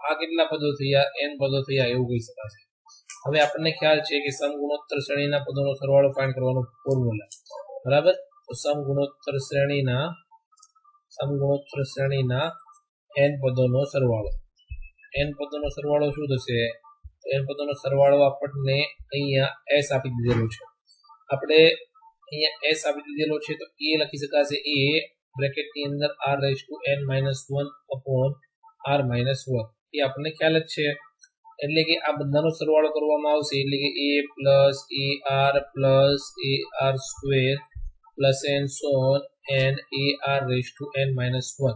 Speaker 1: આ કેટલા પદો થયા, એન પદો થયા એવું કહી શકાશે. હવે આપણને ખ્યાલ છે કે સમગુણોત્તર શ્રેણીના પદોનો સરવાળો ફાઇન્ડ કરવાનો ફોર્મ્યુલા બરાબર? તો સમગુણોત્તર શ્રેણીના સમગુણોત્તર શ્રેણીના એન પદોનો સરવાળો. એન પદોનો સરવાળો શું થશે? એન પદોનો સરવાળો આપણને અહીંયા એસ આપી દીધેલો છે. આપણે અહીંયા એસ આપી દીધેલો છે તો એ લખી શકાશે એ બ્રેકેટની અંદર r raise to n minus one upon r minus one એ આપણને ખ્યાલ જ છે. એટલે કે આ બધાનો સરવાળો કરવામાં આવશે. એટલે કે a plus a r plus a r square plus and so on n a r raise to n minus one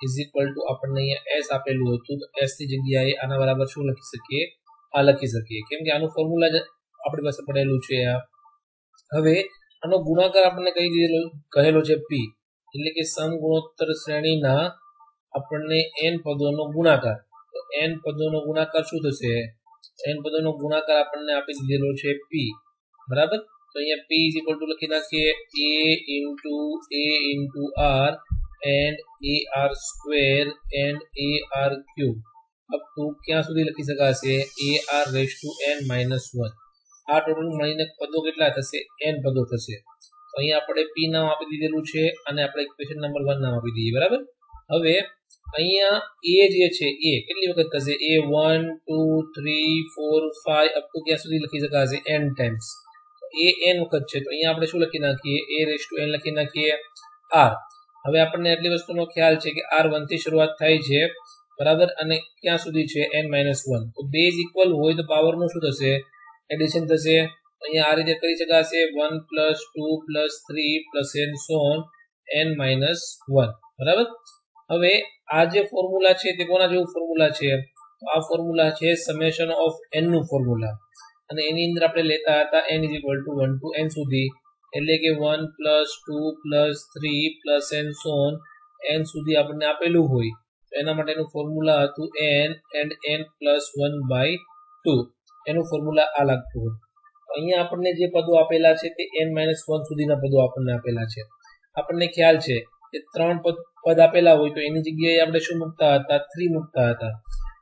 Speaker 1: is equal to આપણને અહીંયા એસ આપેલું હતું. તો એસની જગ્યાએ આના બરાબર શું લખી શકીએ? આ લખી શકીએ. કેમ કે આનું ફોર્મ્યુલા જ આપણી પાસે પડેલું છે આ. હવે આનો ગુણાકાર આપણને કહી દીધેલો કહેલો છે પી એટલે કે સમગુણોત્તર શ્રેણીના આપણને એન પદોનો ગુણાકાર. તો એન પદોનો ગુણાકાર શું થશે? એન પદોનો ગુણાકાર આપણને આપી દીધેલો છે પી બરાબર? તો અહીંયા પી ઇઝ ઇક્વલ ટુ લખી નાખીએ. A into a into r and a r square and a r cube up to ક્યાં સુધી લખી શકાશે? A r raise to n minus one આ ટોટલ મળીને પદો કેટલા થશે? એન પદો થશે. તો અહીંયા આપણે પી નામ આપી દીધેલું છે અને આપણે ઇક્વેશન નંબર વન નામ આપી દઈએ. બરાબર? હવે અહીંયા એ જે છે, એ કેટલી વખત થશે? એ one two three four five up to ક્યાં સુધી લખી શકાશે એન ટાઈમ્સ એ એન વખત છે. તો અહીંયા આપણે શું લખી નાખીએ? એ રેસ ટુ એન લખી નાખીએ આર હવે આપણને એટલી વસ્તુનો ખ્યાલ છે કે આર વનથી શરૂઆત થાય છે, બરાબર? અને ક્યાં સુધી છે? એન માઇનસ વન તો બેઝ ઇક્વલ હોય તો પાવરનું શું થશે? એડિશન થશે. અહીંયા આ રીતે કરી શકાશે. One plus two plus three plus and so on n minus one બરાબર? હવે આ જે ફોર્મ્યુલા છે તે કોના જેવું ફોર્મ્યુલા છે? તો આ ફોર્મ્યુલા છે સમેશન ઓફ એનનું ફોર્મ્યુલા અને એની અંદર આપણે લેતા હતા n is equal to one two n સુધી. એટલે કે one plus two plus three plus and so on n સુધી આપણને આપેલું હોય. એના માટેનું ફોર્મ્યુલા હતું n and n plus one by two એનું ફોર્મ્યુલા આ લાગતું હતું અહીંયા આપણને જે પદો આપેલા છે તે એન માઇનસ વન સુધીના પદો આપણને આપેલા છે. આપણને ખ્યાલ છે કે ત્રણ પદ પદ આપેલા હોય તો એની જગ્યાએ આપણે શું મૂકતા હતા? થ્રી મૂકતા હતા.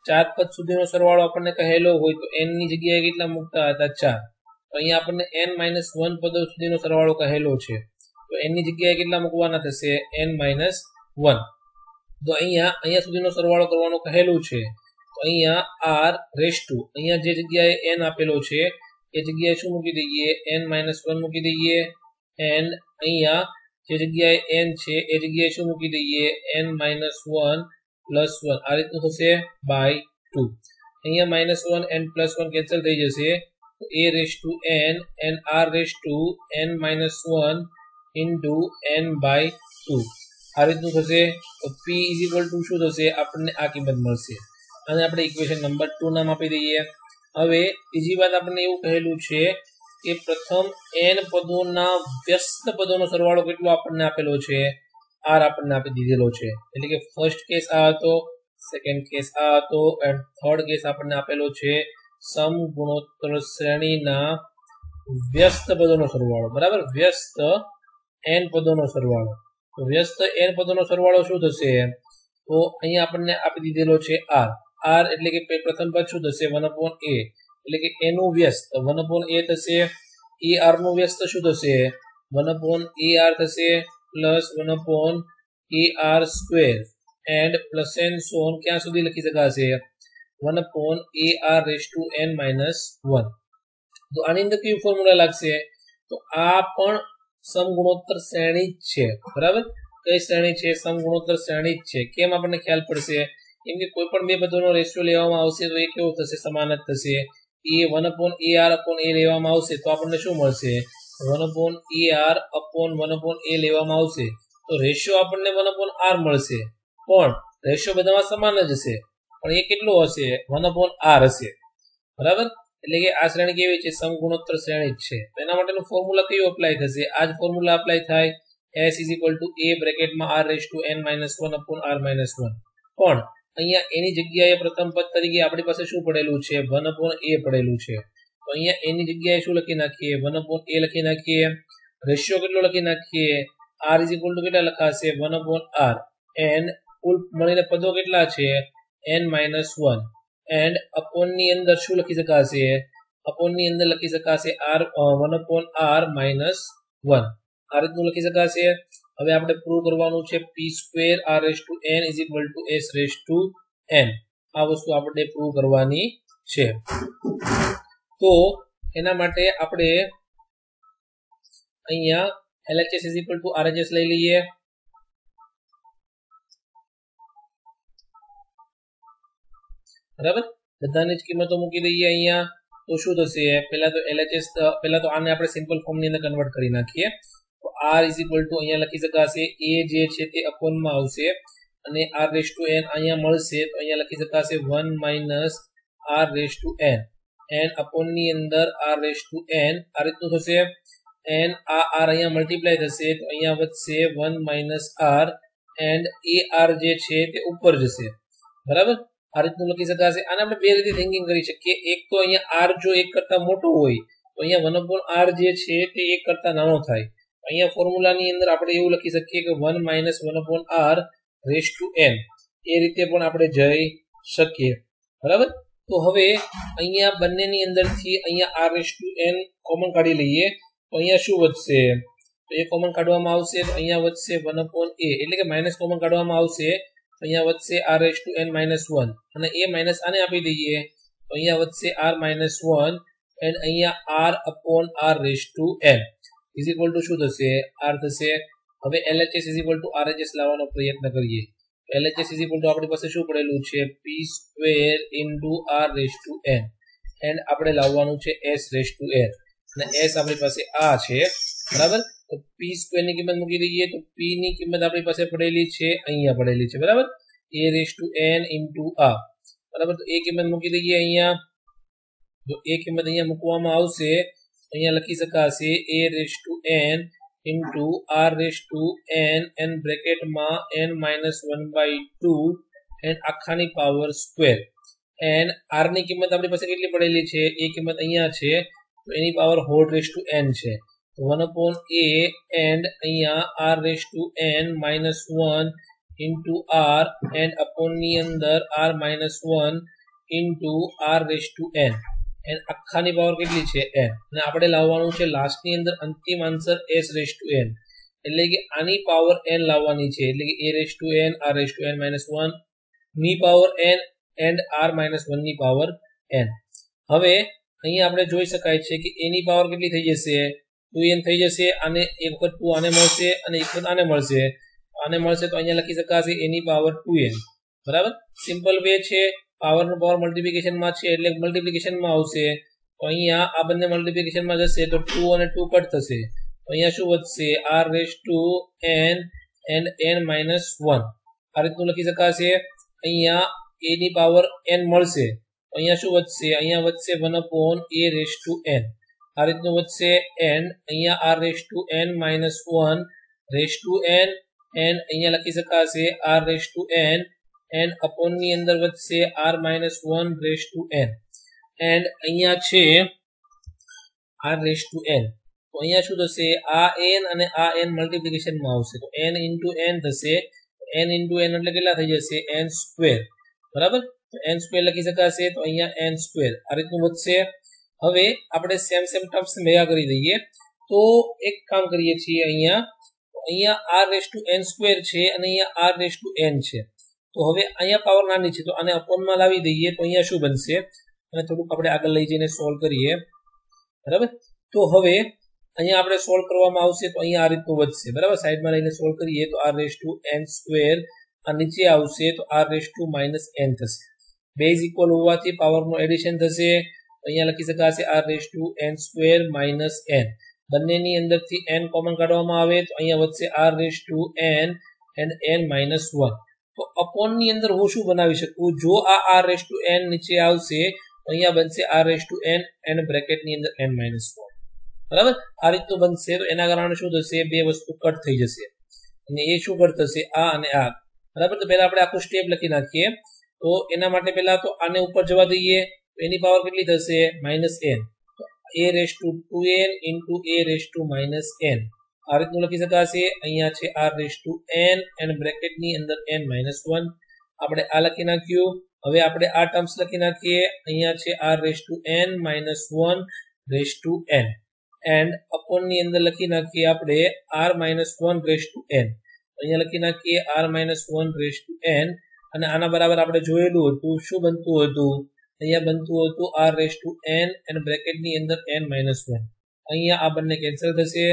Speaker 1: ચાર પદ સુધીનો સરવાળો આપણને કહેલો હોય તો એનની જગ્યાએ કેટલા મૂકતા હતા? ચાર. તો અહીંયા આપણને એન માઇનસ વન પદો સુધીનો સરવાળો કહેલો છે. તો એનની જગ્યાએ કેટલા મૂકવાના થશે? એન માઇનસ વન તો અહીંયા અહીંયા સુધીનો સરવાળો કરવાનો કહેલું છે. તો અહીંયા આર રેસ ટુ અહીંયા જે જગ્યાએ એન આપેલો છે, એ જગ્યાએ શું મૂકી દઈએ? એન માઇનસ વન મૂકી દઈએ. એન્ડ અહીંયા જે જગ્યાએ એન છે, એ જગ્યાએ શું મૂકી દઈએ? N minus one plus one આ રીતનું થશે બાય ટુ અહીંયા minus one n plus one cancel થઈ જશે. A raise to n n r raise to n minus one into n by two આ રીતનું થશે. તો પી ઇઝ ઇક્વલ ટુ શું થશે? આપણને આ કિંમત મળશે. અને આપણે ઇક્વેશન નંબર ટુ નામ આપી દઈએ. હવે બીજી વાત આપણને એવું કહેલું છે કે પ્રથમ એન પદોના વ્યસ્ત પદોનો સરવાળો કેટલો આપણને આપેલો છે? આર આપણને આપી દીધેલો છે. એટલે કે ફર્સ્ટ કેસ આ હતો સેકન્ડ કેસ આ હતો એન્ડ થર્ડ કેસ આપણને આપેલો છે સમ ગુણોત્તર શ્રેણીના વ્યસ્ત પદોનો સરવાળો. બરાબર? વ્યસ્ત એન પદોનો સરવાળો. તો વ્યસ્ત એન પદોનો સરવાળો શું થશે? તો અહીંયા આપણને આપી દીધેલો છે આર. આર એટલે કે પ્રથમ પદ શું થશે? One upon a. એટલે કે એનું વ્યસ્ત. વન અપોન એ થશે એ આરનું વ્યસ્ત શું થશે? વન અપોન એ આર થશે plus one upon a r square. And plus and so on ક્યાં સુધી લખી શકાશે? One upon a r raise to n minus one. તો આની અંદર કયું ફોર્મ્યુલા લાગશે? તો આ પણ સમગુણોત્તર શ્રેણી જ છે. બરાબર? કઈ શ્રેણી છે? સમગુણોત્તર શ્રેણી જ છે. કેમ આપણને ખ્યાલ પડશે? કેમ કે કોઈ પણ બે પદોનો રેશિયો લેવામાં આવશે તો એ કેવો થશે? સમાન જ થશે. A one a r upon a લેવામાં આવશે તો આપણને શું મળશે? One a r upon one a લેવામાં આવશે. તો રેશિયો આપણને વન આર મળશે. પણ રેશિયો બધામાં સમાન જ હશે. પણ એ કેટલો હશે? વન આર હશે. બરાબર? એટલે કે આ શ્રેણી કેવી છે? સમગુણોત્તર શ્રેણી જ છે. તો એના માટેનું ફોર્મ્યુલા કયું અપ્લાય થશે? આ જ ફોર્મ્યુલા અપ્લાય થાય. S is equal to A બ્રેકેટમાં R raise to N minus one upon R minus one પણ અહીંયા એની જગ્યાએ પ્રથમ પદ તરીકે આપણી પાસે શું પડેલું છે? વન અપોન એ પડેલું છે. તો અહીંયા એની જગ્યાએ શું લખી નાખીએ? વન અપોન એ લખી નાખીએ. રેશિયો કેટલો લખી નાખીએ? આર ઇઝ ઇક્વલ ટુ કેટલા લખાશે? વન અપોન આર એન્ડ કુલ મળીને પદો કેટલા છે? એન માઇનસ વન એન્ડ અપોનની અંદર શું લખી શકાશે? અપોનની અંદર લખી શકાશે R one upon R minus one આ રીતનું લખી શકાશે? હવે આપણે પ્રૂવ કરવાનું છે P square R raise to N is equal to S raise to N આ વસ્તુ આપણે પ્રૂવ કરવાની છે. તો એના માટે આપણે અહીંયા LHS is equal to RHS લઈ લઈએ. બરાબર? બધાની જ કિંમતો મૂકી દઈએ અહીંયા. તો શું થશે? પહેલા તો એલએચએસ પહેલા તો આને આપણે સિમ્પલ ફોર્મની અંદર કન્વર્ટ કરી નાખીએ. R ઇઝ ઇક્વલ ટુ અહીંયા લખી શકાશે. એ જે છે તે અપોનમાં આવશે. અને આર રેસ ટુ એન અહીંયા મળશે. તો અહીંયા લખી શકાશે one minus R raise to N N અપોનની અંદર આર રેસ ટુ એન આ રીતનું થશે. એન આ આર અહીંયા મલ્ટીપ્લાય થશે. તો અહીંયા વધશે one minus R and A R જે છે તે ઉપર જશે. બરાબર? આ રીતનું લખી શકાશે. આને આપણે બે રીતે થિંકિંગ કરી શકીએ. એક તો અહીંયા આર જો એક કરતા મોટો હોય, તો અહીંયા વન અપોન આર જે છે તે એક કરતા નાનો થાય. અહીંયા ફોર્મ્યુલાની અંદર આપણે એવું લખી શકીએ કે one minus one upon R raise to N એ રીતે પણ આપણે જઈ શકીએ. બરાબર? તો હવે અહીંયા બંનેની અંદરથી અહીંયા R raise to N common કાઢી લઈએ. તો અહીંયા શું વધશે? તો એ કોમન કાઢવામાં આવશે અહીંયા વધશે વન અપોન એ એટલે કે માઇનસ કોમન કાઢવામાં આવશે અહીંયા વધશે R raise to N minus one અને એ માઇનસ આને આપી દઈએ. તો અહીંયા વધશે આર માઇનસ વન એન્ડ અહીંયા R upon R raise to N is equal to શું થશે? આર થશે. હવે LHS is equal to RHS લાવવાનો પ્રયત્ન કરીએ. એલએચએસ ઇઝ ઇક્વલ ટુ આપણી પાસે શું પડેલું છે? P square into R raise to N and આપણે લાવવાનું છે એસ રેસ ટુ એન અને એસ આપણી પાસે આ છે. બરાબર? તો પી સ્ક્વેરની કિંમત મૂકી દઈએ તો પી ની કિંમત આપણી પાસે પડેલી છે, અહીંયા પડેલી છે. બરાબર? A raise to N into આ બરાબર? તો એ કિંમત મૂકી દઈએ અહીંયા. જો એ કિંમત અહીંયા મૂકવામાં આવશે અહીંયા લખી શકાશે A raise to N into R raise to N N બ્રેકેટમાં N minus one by two N આખાની power square N આરની કિંમત આપણી પાસે કેટલી પડેલી છે એ કિંમત અહીંયા છે તો એની power whole raise to N છે તો વન અપોન એ એન્ડ અહીંયા R raise to N minus one into R and અપોનની અંદર R minus one into R raise to N N આખાની power કેટલી છે? એન અને આપણે લાવવાનું છે લાસ્ટની અંદર અંતિમ answer S raise to N એટલે કે આની પાવર એન લાવવાની છે. એટલે કે A raise to N R raise to N minus વનની power N and R minus વનની પાવર એન હવે અહીંયા આપણે જોઈ શકાય છે કે એની પાવર કેટલી થઈ જશે? ટુ એન થઈ જશે અને એક વખત ટુ આને મળશે અને એક વખત આને મળશે. આને મળશે તો અહીંયા લખી શકાશે એની પાવર ટુ એન બરાબર? સિમ્પલ વે છે. પાવરનું પાવર મલ્ટિપ્લિકેશનમાં છે એટલે મલ્ટિપ્લિકેશનમાં આવશે. તો અહીંયા આ બંને મલ્ટિપ્લિકેશનમાં જશે તો ટુ અને ટુ કટ થશે. તો અહીંયા શું વધશે? R raise to N N N minus one આ રીતનું લખી શકાશે. અહીંયા એની પાવર એન મળશે. અહીંયા શું વધશે? અહીંયા વધશે one upon A raise to N આ રીતનું વધશે એન અહીંયા R raise to N minus one raise to N N અહીંયા લખી શકાશે. R raise to N and અપોનની અંદર વધશે R minus one raise to N and અહીંયા છે આર રેસ ટુ એન તો અહીંયા શું થશે? આ એન અને આ એન મલ્ટિપ્લિકેશનમાં આવશે. તો એન ઇન્ટુ એન થશે. એન ઇન્ટુ એન એટલે કેટલા થઈ જશે? એન સ્ક્વેર બરાબર? તો એન સ્ક્વેર લખી શકાશે. તો અહીંયા એન સ્ક્વેર આ રીતનું વધશે. હવે આપણે સેમ સેમ ટર્મ્સ ભેગા કરી દઈએ. તો એક કામ કરીએ છીએ અહીંયા. અહીંયા R raise to N square છે અને અહીંયા આર રેસ ટુ એન છે. તો હવે અહીંયા પાવર નાની છે. તો આને અપોનમાં લાવી દઈએ તો અહીંયા શું બનશે? અને થોડુંક આપણે આગળ લઈ જઈને સોલ્વ કરીએ. બરાબર? તો હવે અહીંયા આપણે સોલ્વ કરવામાં આવશે તો અહીંયા આ રીતનું વધશે. બરાબર? સાઈડમાં લઈને સોલ્વ કરીએ તો R raise to N square આ નીચે આવશે તો R raise to minus N થશે. બેઝ ઇક્વલ હોવાથી પાવરનું એડિશન થશે. અહીંયા લખી શકાશે R raise to N square minus N બંનેની અંદરથી એન કોમન કાઢવામાં આવે તો અહીંયા વધશે R raise to N and N minus one તો અપોનની અંદર હું શું બનાવી શકું? જો આ આર રેસ ટુ એન નીચે આવશે, તો અહીંયા બનશે R raise to N N બ્રેકેટની અંદર એન માઇનસ વન બરાબર? આ રીતનું બનશે, તો એના કારણે શું થશે? બે વસ્તુ કટ થઈ જશે. અને એ શું કટ થશે? આ અને આ. બરાબર? તો પહેલા આપણે આખું સ્ટેપ લખી નાખીએ. તો એના માટે પહેલા તો આને ઉપર જવા દઈએ. તો એની પાવર કેટલી થશે? Minus N A raise to two N into A raise to minus N આ રીતનું લખી શકાશે. અહીંયા છે R raise to N N બ્રેકેટની અંદર એન માઇનસ વન આપણે આ લખી નાખ્યું. હવે આપણે આ ટર્મ્સ લખી નાખીએ. અહીંયા છે R raise to N minus one raise to N and અપોનની અંદર લખી નાખીએ આપણે R minus one raise to N અહીંયા લખી નાખીએ R minus one raise to N અને આના બરાબર આપણે જોયેલું હતું. શું બનતું હતું? અહીંયા બનતું હતું R raise to N and બ્રેકેટની અંદર એન માઇનસ વન અહીંયા આ બંને કેન્સલ થશે.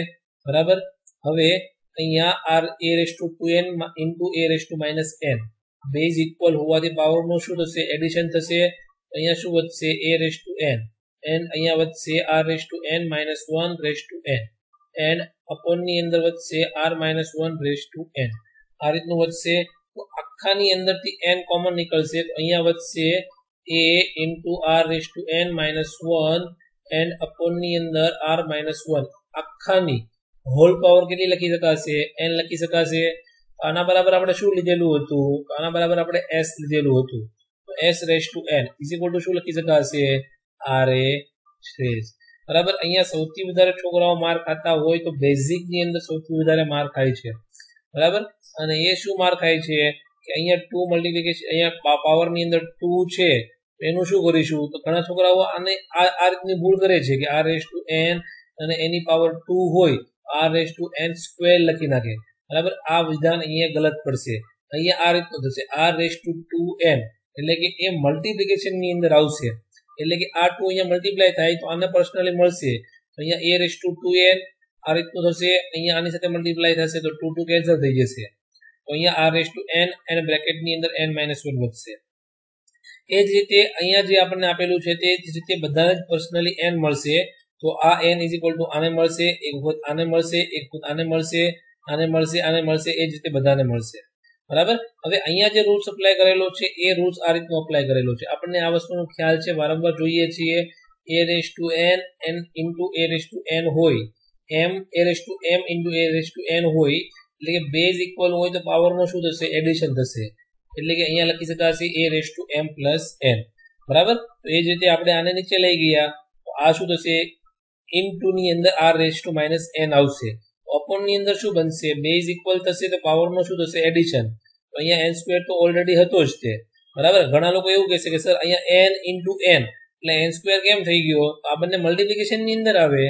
Speaker 1: બરાબર? હવે અહીંયા R A raise to two N into A raise to minus N base equal હોવાથી પાવરનું શું થશે? એડિશન થશે. અહીંયા શું વધશે? A raise to N N અહીંયા વધશે R raise to N minus one raise to N and અપોનની અંદર વધશે R minus one raise to N આ રીતનું વધશે. તો આખાની અંદરથી એન કોમન નીકળશે. તો અહીંયા વધશે A into R raise to N minus one and અપોનની અંદર આર માઇનસ વન. આખાની હોલ પાવર કેટલી લખી શકાશે? એન લખી શકાશે. આના બરાબર આપણે શું લીધેલું હતું? આના બરાબર આપણે એસ લીધેલું હતું. તો S raise to N is equal to શું લખી શકાશે? આર એ શ્રેસ બરાબર? અહીંયા સૌથી વધારે છોકરાઓ માર ખાતા હોય તો બેઝિકની અંદર સૌથી વધારે માર ખાય છે. બરાબર? અને એ શું માર ખાય છે? કે અહીંયા ટુ મલ્ટીપ્લિકેશન અહીંયા પાવરની અંદર ટુ છે. એનું શું કરીશું? તો ઘણા છોકરાઓ આને આ રીતની ભૂલ કરે છે કે આર રેસ ટુ એન અને એની પાવર ટુ હોય. R raise to N square લખી નાખે. બરાબર? આ વિધાન અહીંયા ગલત પડશે. અહીંયા આ રીતનું થશે. R raise to two N એટલે કે એ મલ્ટિપ્લિકેશનની અંદર આવશે. એટલે કે આ ટુ અહીંયા મલ્ટીપ્લાય થાય તો આને પર્સનલી મળશે. તો અહીંયા A raise to two N આ રીતનું થશે. અહીંયા આની સાથે મલ્ટીપ્લાય થશે તો ટુ ટુ કેન્સલ થઈ જશે. તો અહીંયા R raise to N N બ્રેકેટની અંદર એન માઇનસ વન વધશે. એ જ રીતે અહીંયા જે આપણને આપેલું છે તે જ રીતે બધાને જ પર્સનલી એન મળશે. તો આ એન ઇઝ ઇક્વલ ટુ આને મળશે, એક વખત આને મળશે, એક વખત આને મળશે આને મળશે આને મળશે, એ જ રીતે બધાને મળશે. બરાબર? હવે અહીંયા જે રૂલ્સ અપ્લાય કરેલો છે, એ રૂલ્સ આ રીતનો અપ્લાય કરેલો છે. આપણને આ વસ્તુનો ખ્યાલ છે, વારંવાર જોઈએ છીએ A raise to N N into A raise to N હોય એમ A raise to M into A raise to N હોય, એટલે કે બેઝ ઇક્વલ હોય તો પાવરનો શું થશે? એડિશન થશે. એટલે કે અહીંયા લખી શકાશે A raise to M plus N બરાબર? તો એ જ રીતે આપણે આને નીચે લઈ ગયા. તો આ શું થશે? ઇન્ટુ ની અંદર R raise to minus N આવશે. અપોનની અંદર શું બનશે? બેઝ ઇક્વલ થશે તો પાવરનો શું થશે? એડિશન તો અહીંયા એન તો ઓલરેડી હતો જ તે. બરાબર? ઘણા લોકો એવું કહેશે કે સર અહીંયા એન ઇન્ટુ એન એટલે એન સ્ક્વેર કેમ થઈ ગયો? તો આ બંને મલ્ટિપ્લિકેશનની અંદર આવે.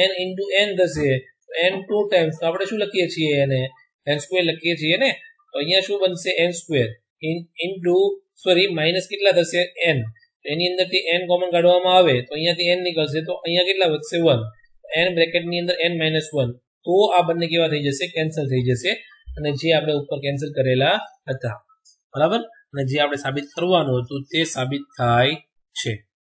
Speaker 1: એન ઇન્ટુ એન થશે. એન ટુ ટાઈમ્સ તો આપણે શું લખીએ છીએ એને? એન સ્ક્વેર લખીએ છીએ ને? તો અહીંયા શું બનશે? N square into sorry minus કેટલા થશે? એન એની અંદરથી એન કોમન કાઢવામાં આવે તો અહીંયાથી એન નીકળશે. તો અહીંયા કેટલા વધશે? વન એન બ્રેકેટની અંદર એન માઇનસ વન તો આ બંને કેવા થઈ જશે? કેન્સલ થઈ જશે. અને જે આપણે ઉપર કેન્સલ કરેલા હતા. બરાબર? અને જે આપણે સાબિત કરવાનું હતું તે સાબિત થાય છે.